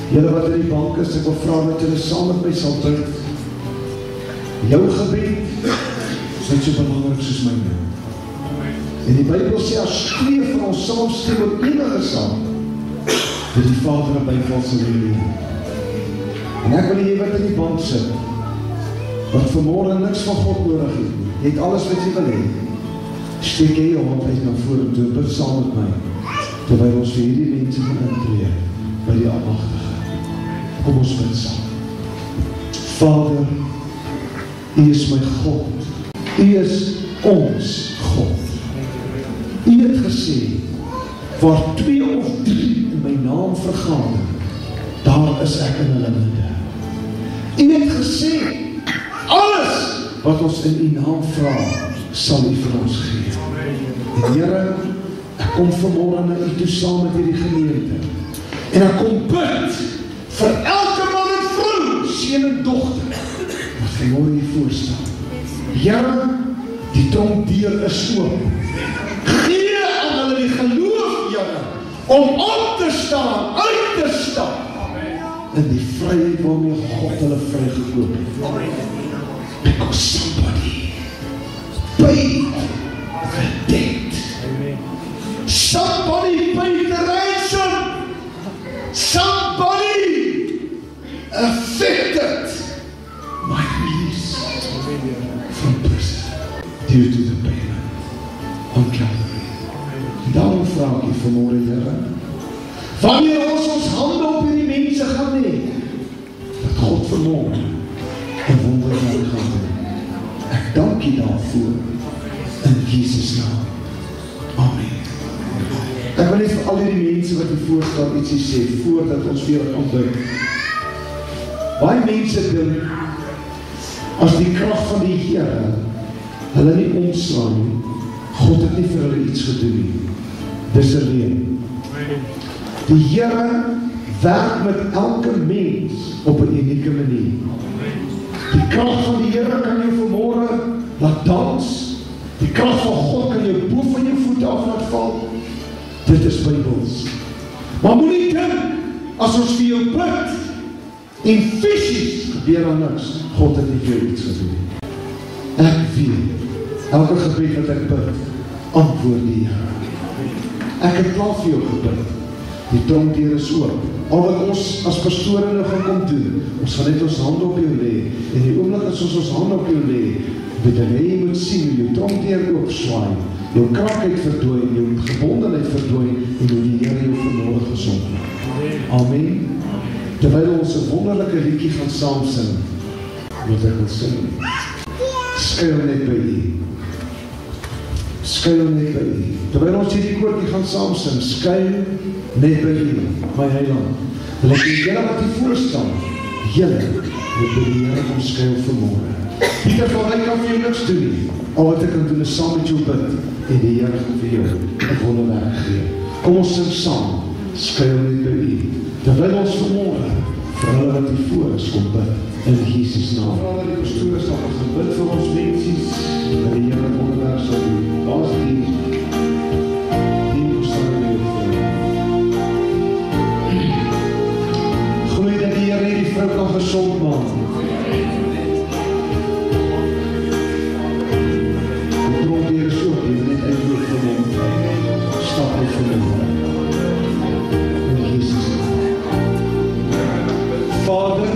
Julle wat in die bank is, ek wil vra dat julle saam met my sal bid. Jou gebed is net so belangrik soos myne. En die Bybel sê as twee van ons saamstem op enige saak, dat die Vader 'n byval sal hê. En ek wil jy wat in die bank sit, wat vanmôre niks van God nodig het, het alles wat jy wil hê. Steek jy jou hand uit na vore toe, bid saam met my, terwyl ons vir hierdie mense gaan intree, by die Almachtige. Kom ons bid saam. Vader, U is my God. U is ons God. U het gesê, waar twee of drie in my naam vergader, daar is ek in hulle midde. U het gesê, alles wat ons in U naam vra, sal U vir ons gee. En Here, ek kom vanmôre na U toe saam met hierdie gemeente. En ek kom bid vir elke man en vrou, seun en dogter wat vanmôre hier voor staan. Here, die tronkdeur is oop. Gee aan hulle die geloof, Here, om op te staan, uit te stap in die vryheid waarmee God hulle vrygekoop het. Because somebody paid the debt. Somebody paid the ransom. Somebody affected my release from prison due to the ietsie sê voordat ons weer gaan bid. Baie mense dink as die krag van die Here hulle nie omslaan nie, God het nie vir hulle iets gedoen nie. Dis alleen. Die Here werk met elke mens op 'n unieke manier. Die krag van die Here kan jou vanmôre laat dans. Die krag van God kan jou bo van jou voete af laat val. Dit is Bybels. Maar moenie dink as ons vir jou bid en fisies gebeur dan niks. God het nie vir jou iets gedoen. Ek weet elke gebed wat ek bid, antwoord die Here. Ek het klaar vir jou gebid. Die tronkdeur is oop. Al wat ons as pastore nou gaan kom doen, ons gaan net ons hande op jou lê en die oomblik as ons ons hande op jou lê, weet jy jy moet sien hoe jou tronkdeur oop swaai, jou krankheid verdwyn, jou gebondenheid verdwyn en hoe die Here jou vanmôre gesond maak. Amen. Terwyl ons 'n wonderlike liedjie gaan saam sing, wat ek wil sing. Skuil net by U. Skuil net by U. Terwyl ons hierdie koortjie gaan saam sing, skuil net by U, my Heiland. Wil ek julle wat hier voor staan, julle moet by die Here kom skuil vanmôre. Pieter van Ryk kan vir jou niks doen nie. Al wat ek kan doen is saam met jou bid en die Here gaan vir jou 'n wonderwerk gee. Kom ons sing saam. Skuil net by U. Terwyl ons vanmôre vir hulle wat hier voor is kom bid in Jesus naam. Vader, die pastoor sal ons bid vir ons mense dat die Here wonderwerk sal doen. Die die kan gesond maak. Die tronkdeur is jy moet net uitloop vir hom. Stap uit vir hom. In Jesus. Vader,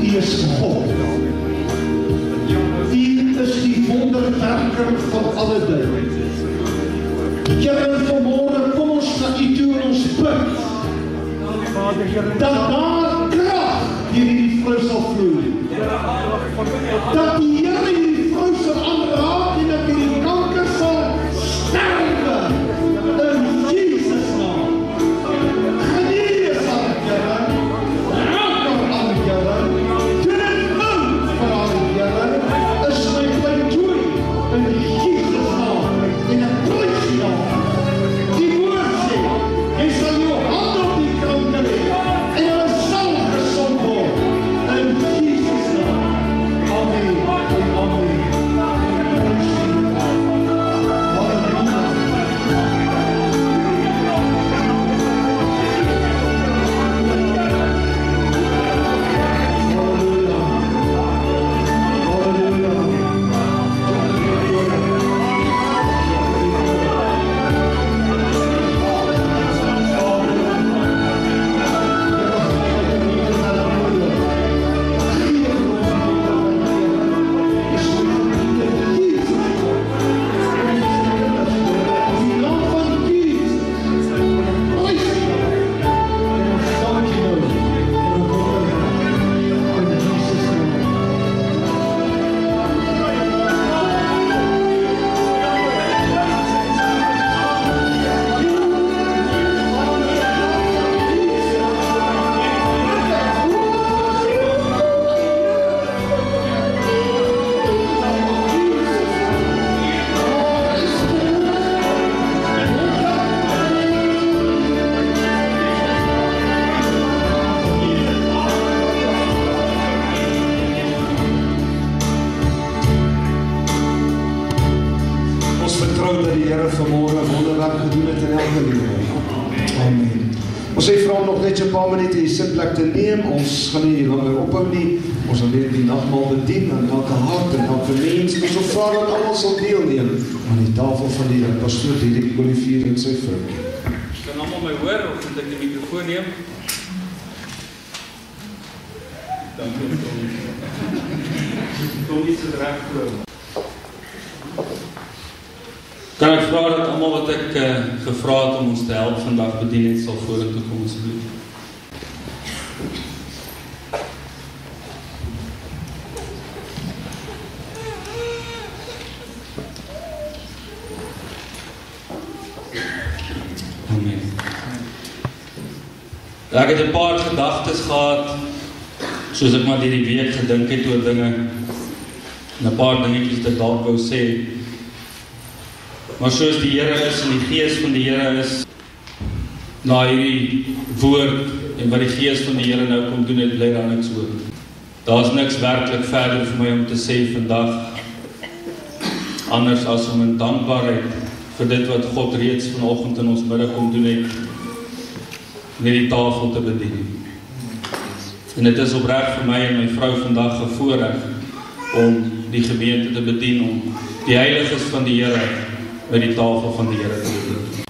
U is God. U is die wonderwerker van alle dinge. Here, vanmôre kom ons na U toe en ons bid dat daar vrou sal vloei. Dat die Here mikrofoon neem? Dankie. Kom nie se reg voor. Kan ek vra dat almal wat ek uh, gevra het om ons te help vandag bedien het sal vorentoe kom Ek het 'n paar gedagtes gehad soos ek maar hierdie week gedink het oor dinge. 'n Paar dingetjies wat ek dalk wou sê. Maar soos die Here is en die Gees van die Here is na hierdie woord en wat die Gees van die Here nou kom doen het, bly daar niks oor. Daar's niks werklik verder vir my om te sê vandag anders as om in dankbaarheid vir dit wat God reeds vanoggend in ons middag kom doen het net die tafel te bedien. En dit is opreg vir my en my vrou vandag gevoorreg om die gemeente te bedien om die heiliges van die Here by die tafel van die Here te bedien.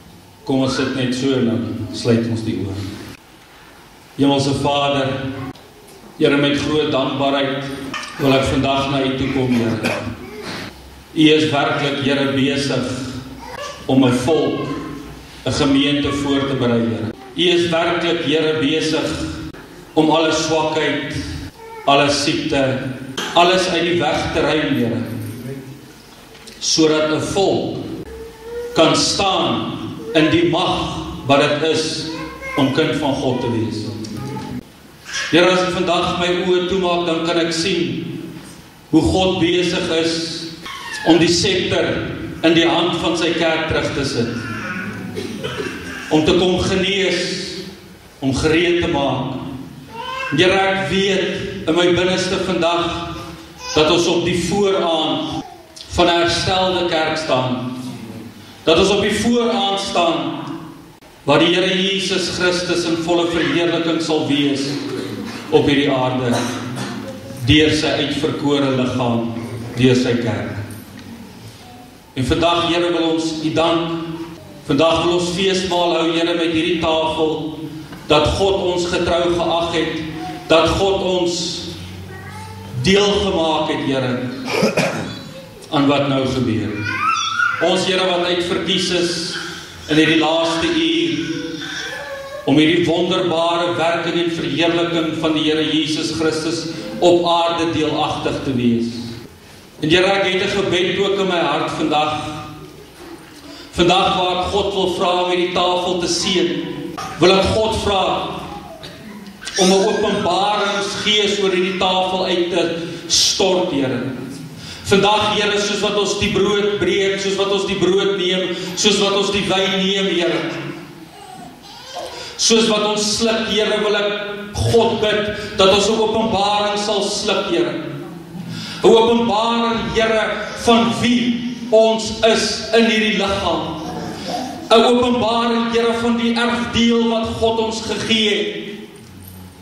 Kom ons sit net so en dan sluit ons die oë. Hemelse Vader, Here met groot dankbaarheid wil ek vandag na U toe kom, Here. U is werklik Here besig om 'n volk, 'n gemeente voor te berei, Here. U is werklik Here besig om alle swakheid, alle siekte, alles uit die weg te ruim, Here. Sodat 'n volk kan staan in die mag wat dit is om kind van God te wees. Here, as ek vandag my oë toemaak, dan kan ek sien hoe God besig is om die scepter in die hand van sy kerk terug te sit. Om te kom genees, om gereed te maak. Here, ek weet in my binneste vandag dat ons op die vooraan van 'n herstelde kerk staan. Dat ons op die vooraan staan waar die Here Jesus Christus in volle verheerliking sal wees op hierdie aarde deur sy uitverkore liggaam, deur sy kerk. En vandag Here wil ons U dank. Vandag wil ons feesmaal hou Here met hierdie tafel dat God ons getrou geag het, dat God ons deel gemaak het Here aan wat nou gebeur. Ons Here wat uitverkies is in hierdie laaste uur om hierdie wonderbare werking en verheerliking van die Here Jesus Christus op aarde deelagtig te wees. En Here, ek het 'n gebed ook in my hart vandag. Vandag waar ek God wil vra om hierdie tafel te seën, wil ek God vra om 'n openbaringsgees oor hierdie tafel uit te stort, Here. Vandag Here, soos wat ons die brood breek, soos wat ons die brood neem, soos wat ons die wyn neem, Here. Soos wat ons sluk, Here, wil ek God bid dat ons 'n openbaring sal sluk, Here. 'n Openbaring, Here, van wie ons is in hierdie liggaam. 'n Openbaring, Here, van die erfdeel wat God ons gegee het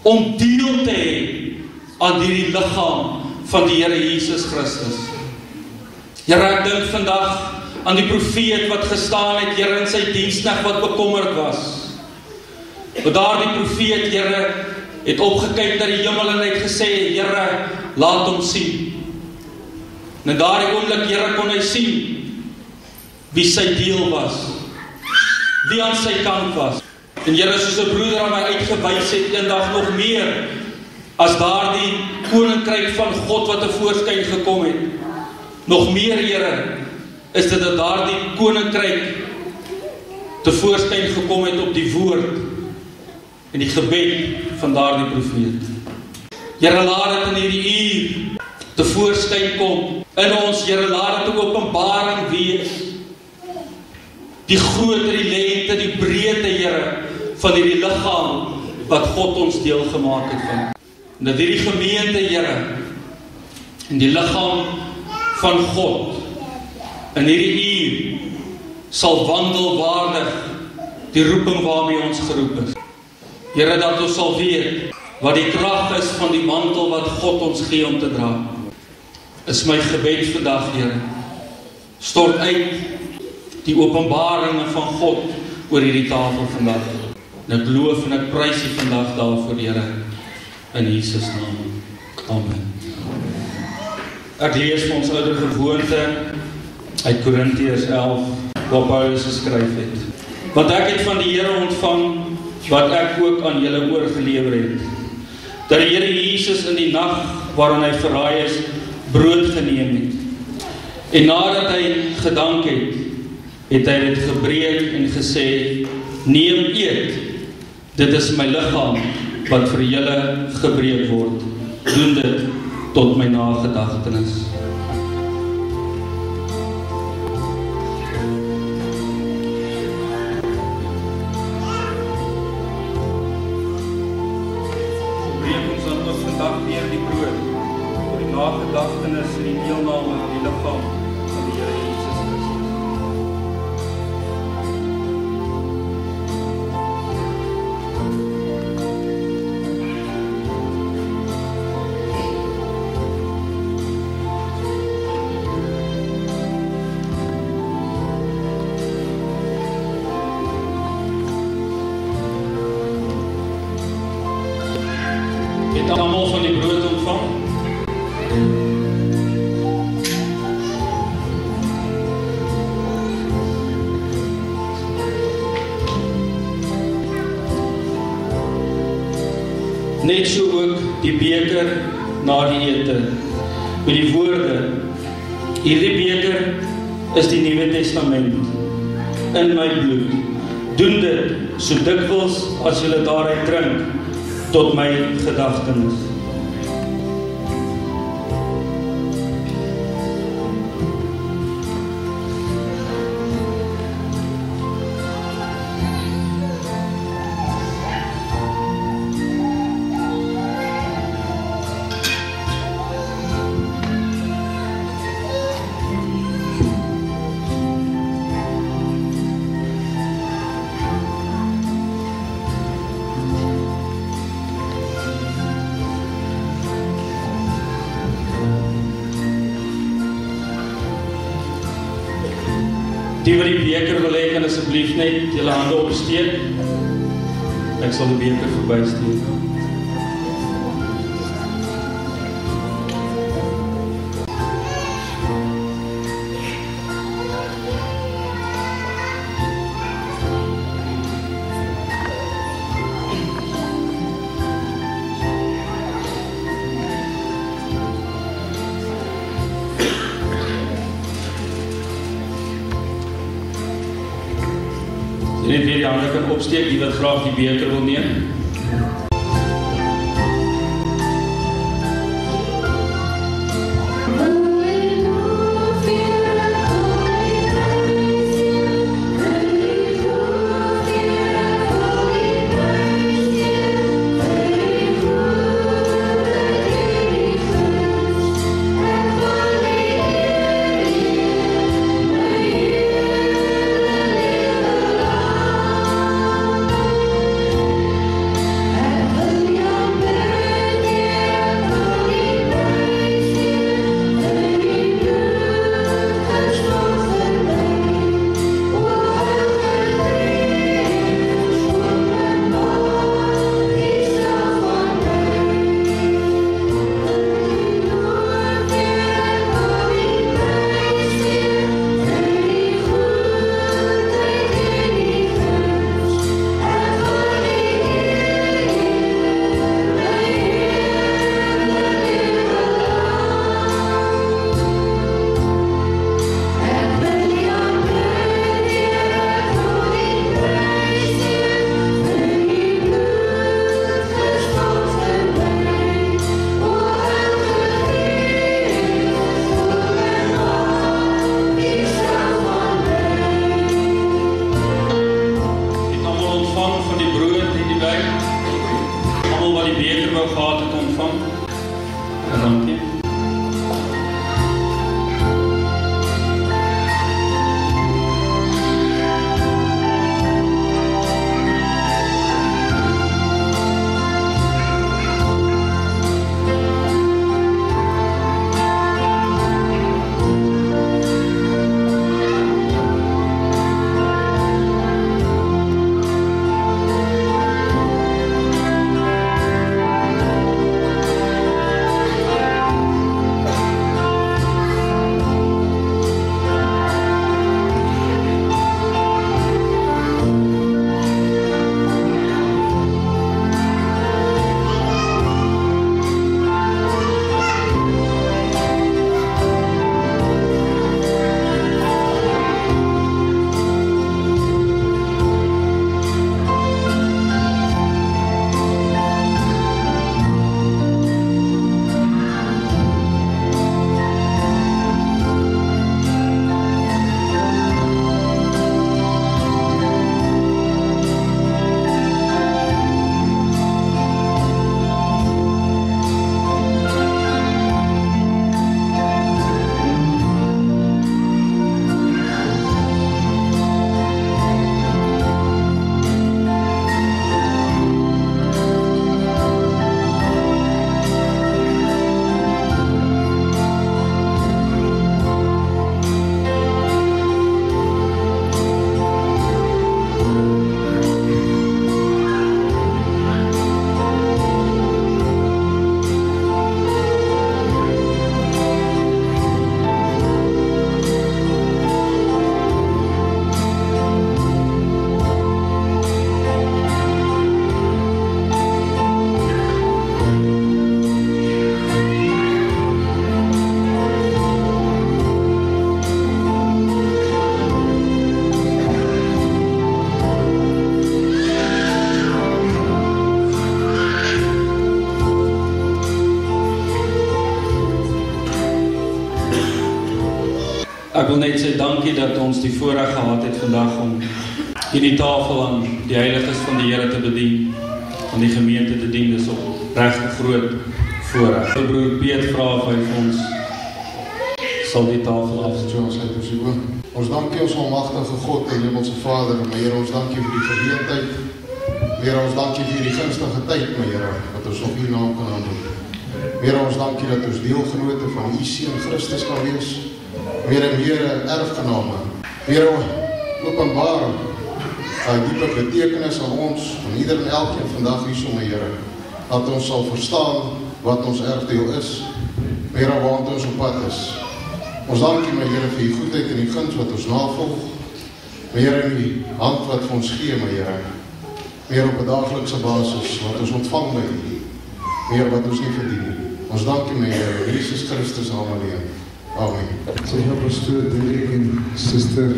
om deel te hê aan hierdie liggaam van die Here Jesus Christus. Here, ek dink vandag aan die profeet wat gestaan het, Here, in sy dienskneg wat bekommerd was. Maar daardie profeet, Here, het opgekyk na die hemel en het gesê, Here, laat hom sien. En in daardie oomblik, Here, kon hy sien wie sy deel was. Wie aan sy kant was. En Here, soos 'n broeder aan my uitgewys het eendag nog meer as daardie koninkryk van God wat te voorskyn gekom het. Nog meer, Here, is dit dat daardie koninkryk te voorskyn gekom het op die woord en die gebed van daardie profeet. Here, laat dit in hierdie uur te voorskyn kom in ons, Here, laat dit 'n openbaring wees. Die grootte, die lengte, die breedte, Here, van hierdie liggaam wat God ons deel gemaak het van. En dat hierdie gemeente, Here, in die liggaam van God in hierdie uur sal wandel waardig die roeping waarmee ons geroep is. Here dat ons sal weet wat die krag is van die mantel wat God ons gee om te dra. Is my gebed vandag, Here. Stort uit die openbaringe van God oor hierdie tafel vandag. En ek loof en ek prys U vandag daarvoor, Here, in Jesus naam. Amen. Ek lees vir ons ouer gewoonte uit Korintiërs 11 waar Paulus geskryf het. Want ek het van die Here ontvang wat ek ook aan julle oorgelewer het. Dat die Here Jesus in die nag waarin hy verraai is, brood geneem het. En nadat hy gedank het, het hy dit gebreek en gesê: "Neem eet. Dit is my liggaam wat vir julle gebreek word. Doen dit tot my nagedagtenis." nagedagtenis jy daaruit drink tot my gedagtenis. Die wat die beker wil hê kan asseblief net julle hande opsteek. Ek sal die beker verbysteek. Die wat graag Ek wil net sê dankie dat ons die voorreg gehad het vandag om hierdie tafel aan die heiliges van die Here te bedien, aan die gemeente te dien. Dis op regtig groot voorreg. Broer Piet vra of hy vir ons sal die tafel afstroom hy posiewe. Ons dankie ons almagtige God en Hemelse Vader, my Here, ons dankie vir die geleentheid. Here, ons dankie vir die gunstige tyd, my Here, wat ons op U naam kan aanroep. Here, ons dankie dat ons deelgenote van U seun Christus kan wees. Here, Here, erfgename. Here, openbaar daai diepe betekenis aan ons, aan ieder en elkeen vandag hier so, my Here, dat ons sal verstaan wat ons erfdeel is. Here, waar ons op pad is. Ons dankie my Here vir u goedheid en u guns wat ons navolg. My Here, in u hand wat vir ons gee, my Here. Meer op 'n daaglikse basis wat ons ontvang by u. Meer wat ons nie verdien. Ons dankie my Here, Jesus Christus naam alleen. Amen. Help ons toe, Dirk en Suster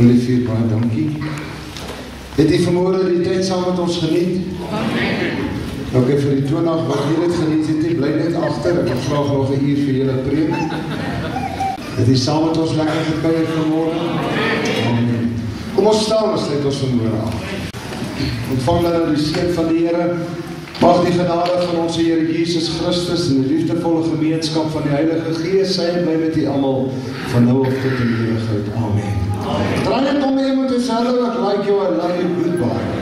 Olivier, baie dankie. Het u vanmôre die tyd saam met ons geniet? Amen. Ok, vir die toonag, wat jy dit geniet het, bly net agter. Ek wil graag nog 'n uur vir julle preek. Het u saam met ons lekker gekuier vanmôre? Amen. Kom ons staan en sluit ons vanmôre af. Ontvang nou die seën van die Here. Mag die genade van ons Here Jesus Christus en die liefdevolle gemeenskap van die Heilige Gees sy en bly met u almal van nou af tot in ewigheid. Amen. Amen. Draai net om iemand te sê dat like jou, I love you goodbye.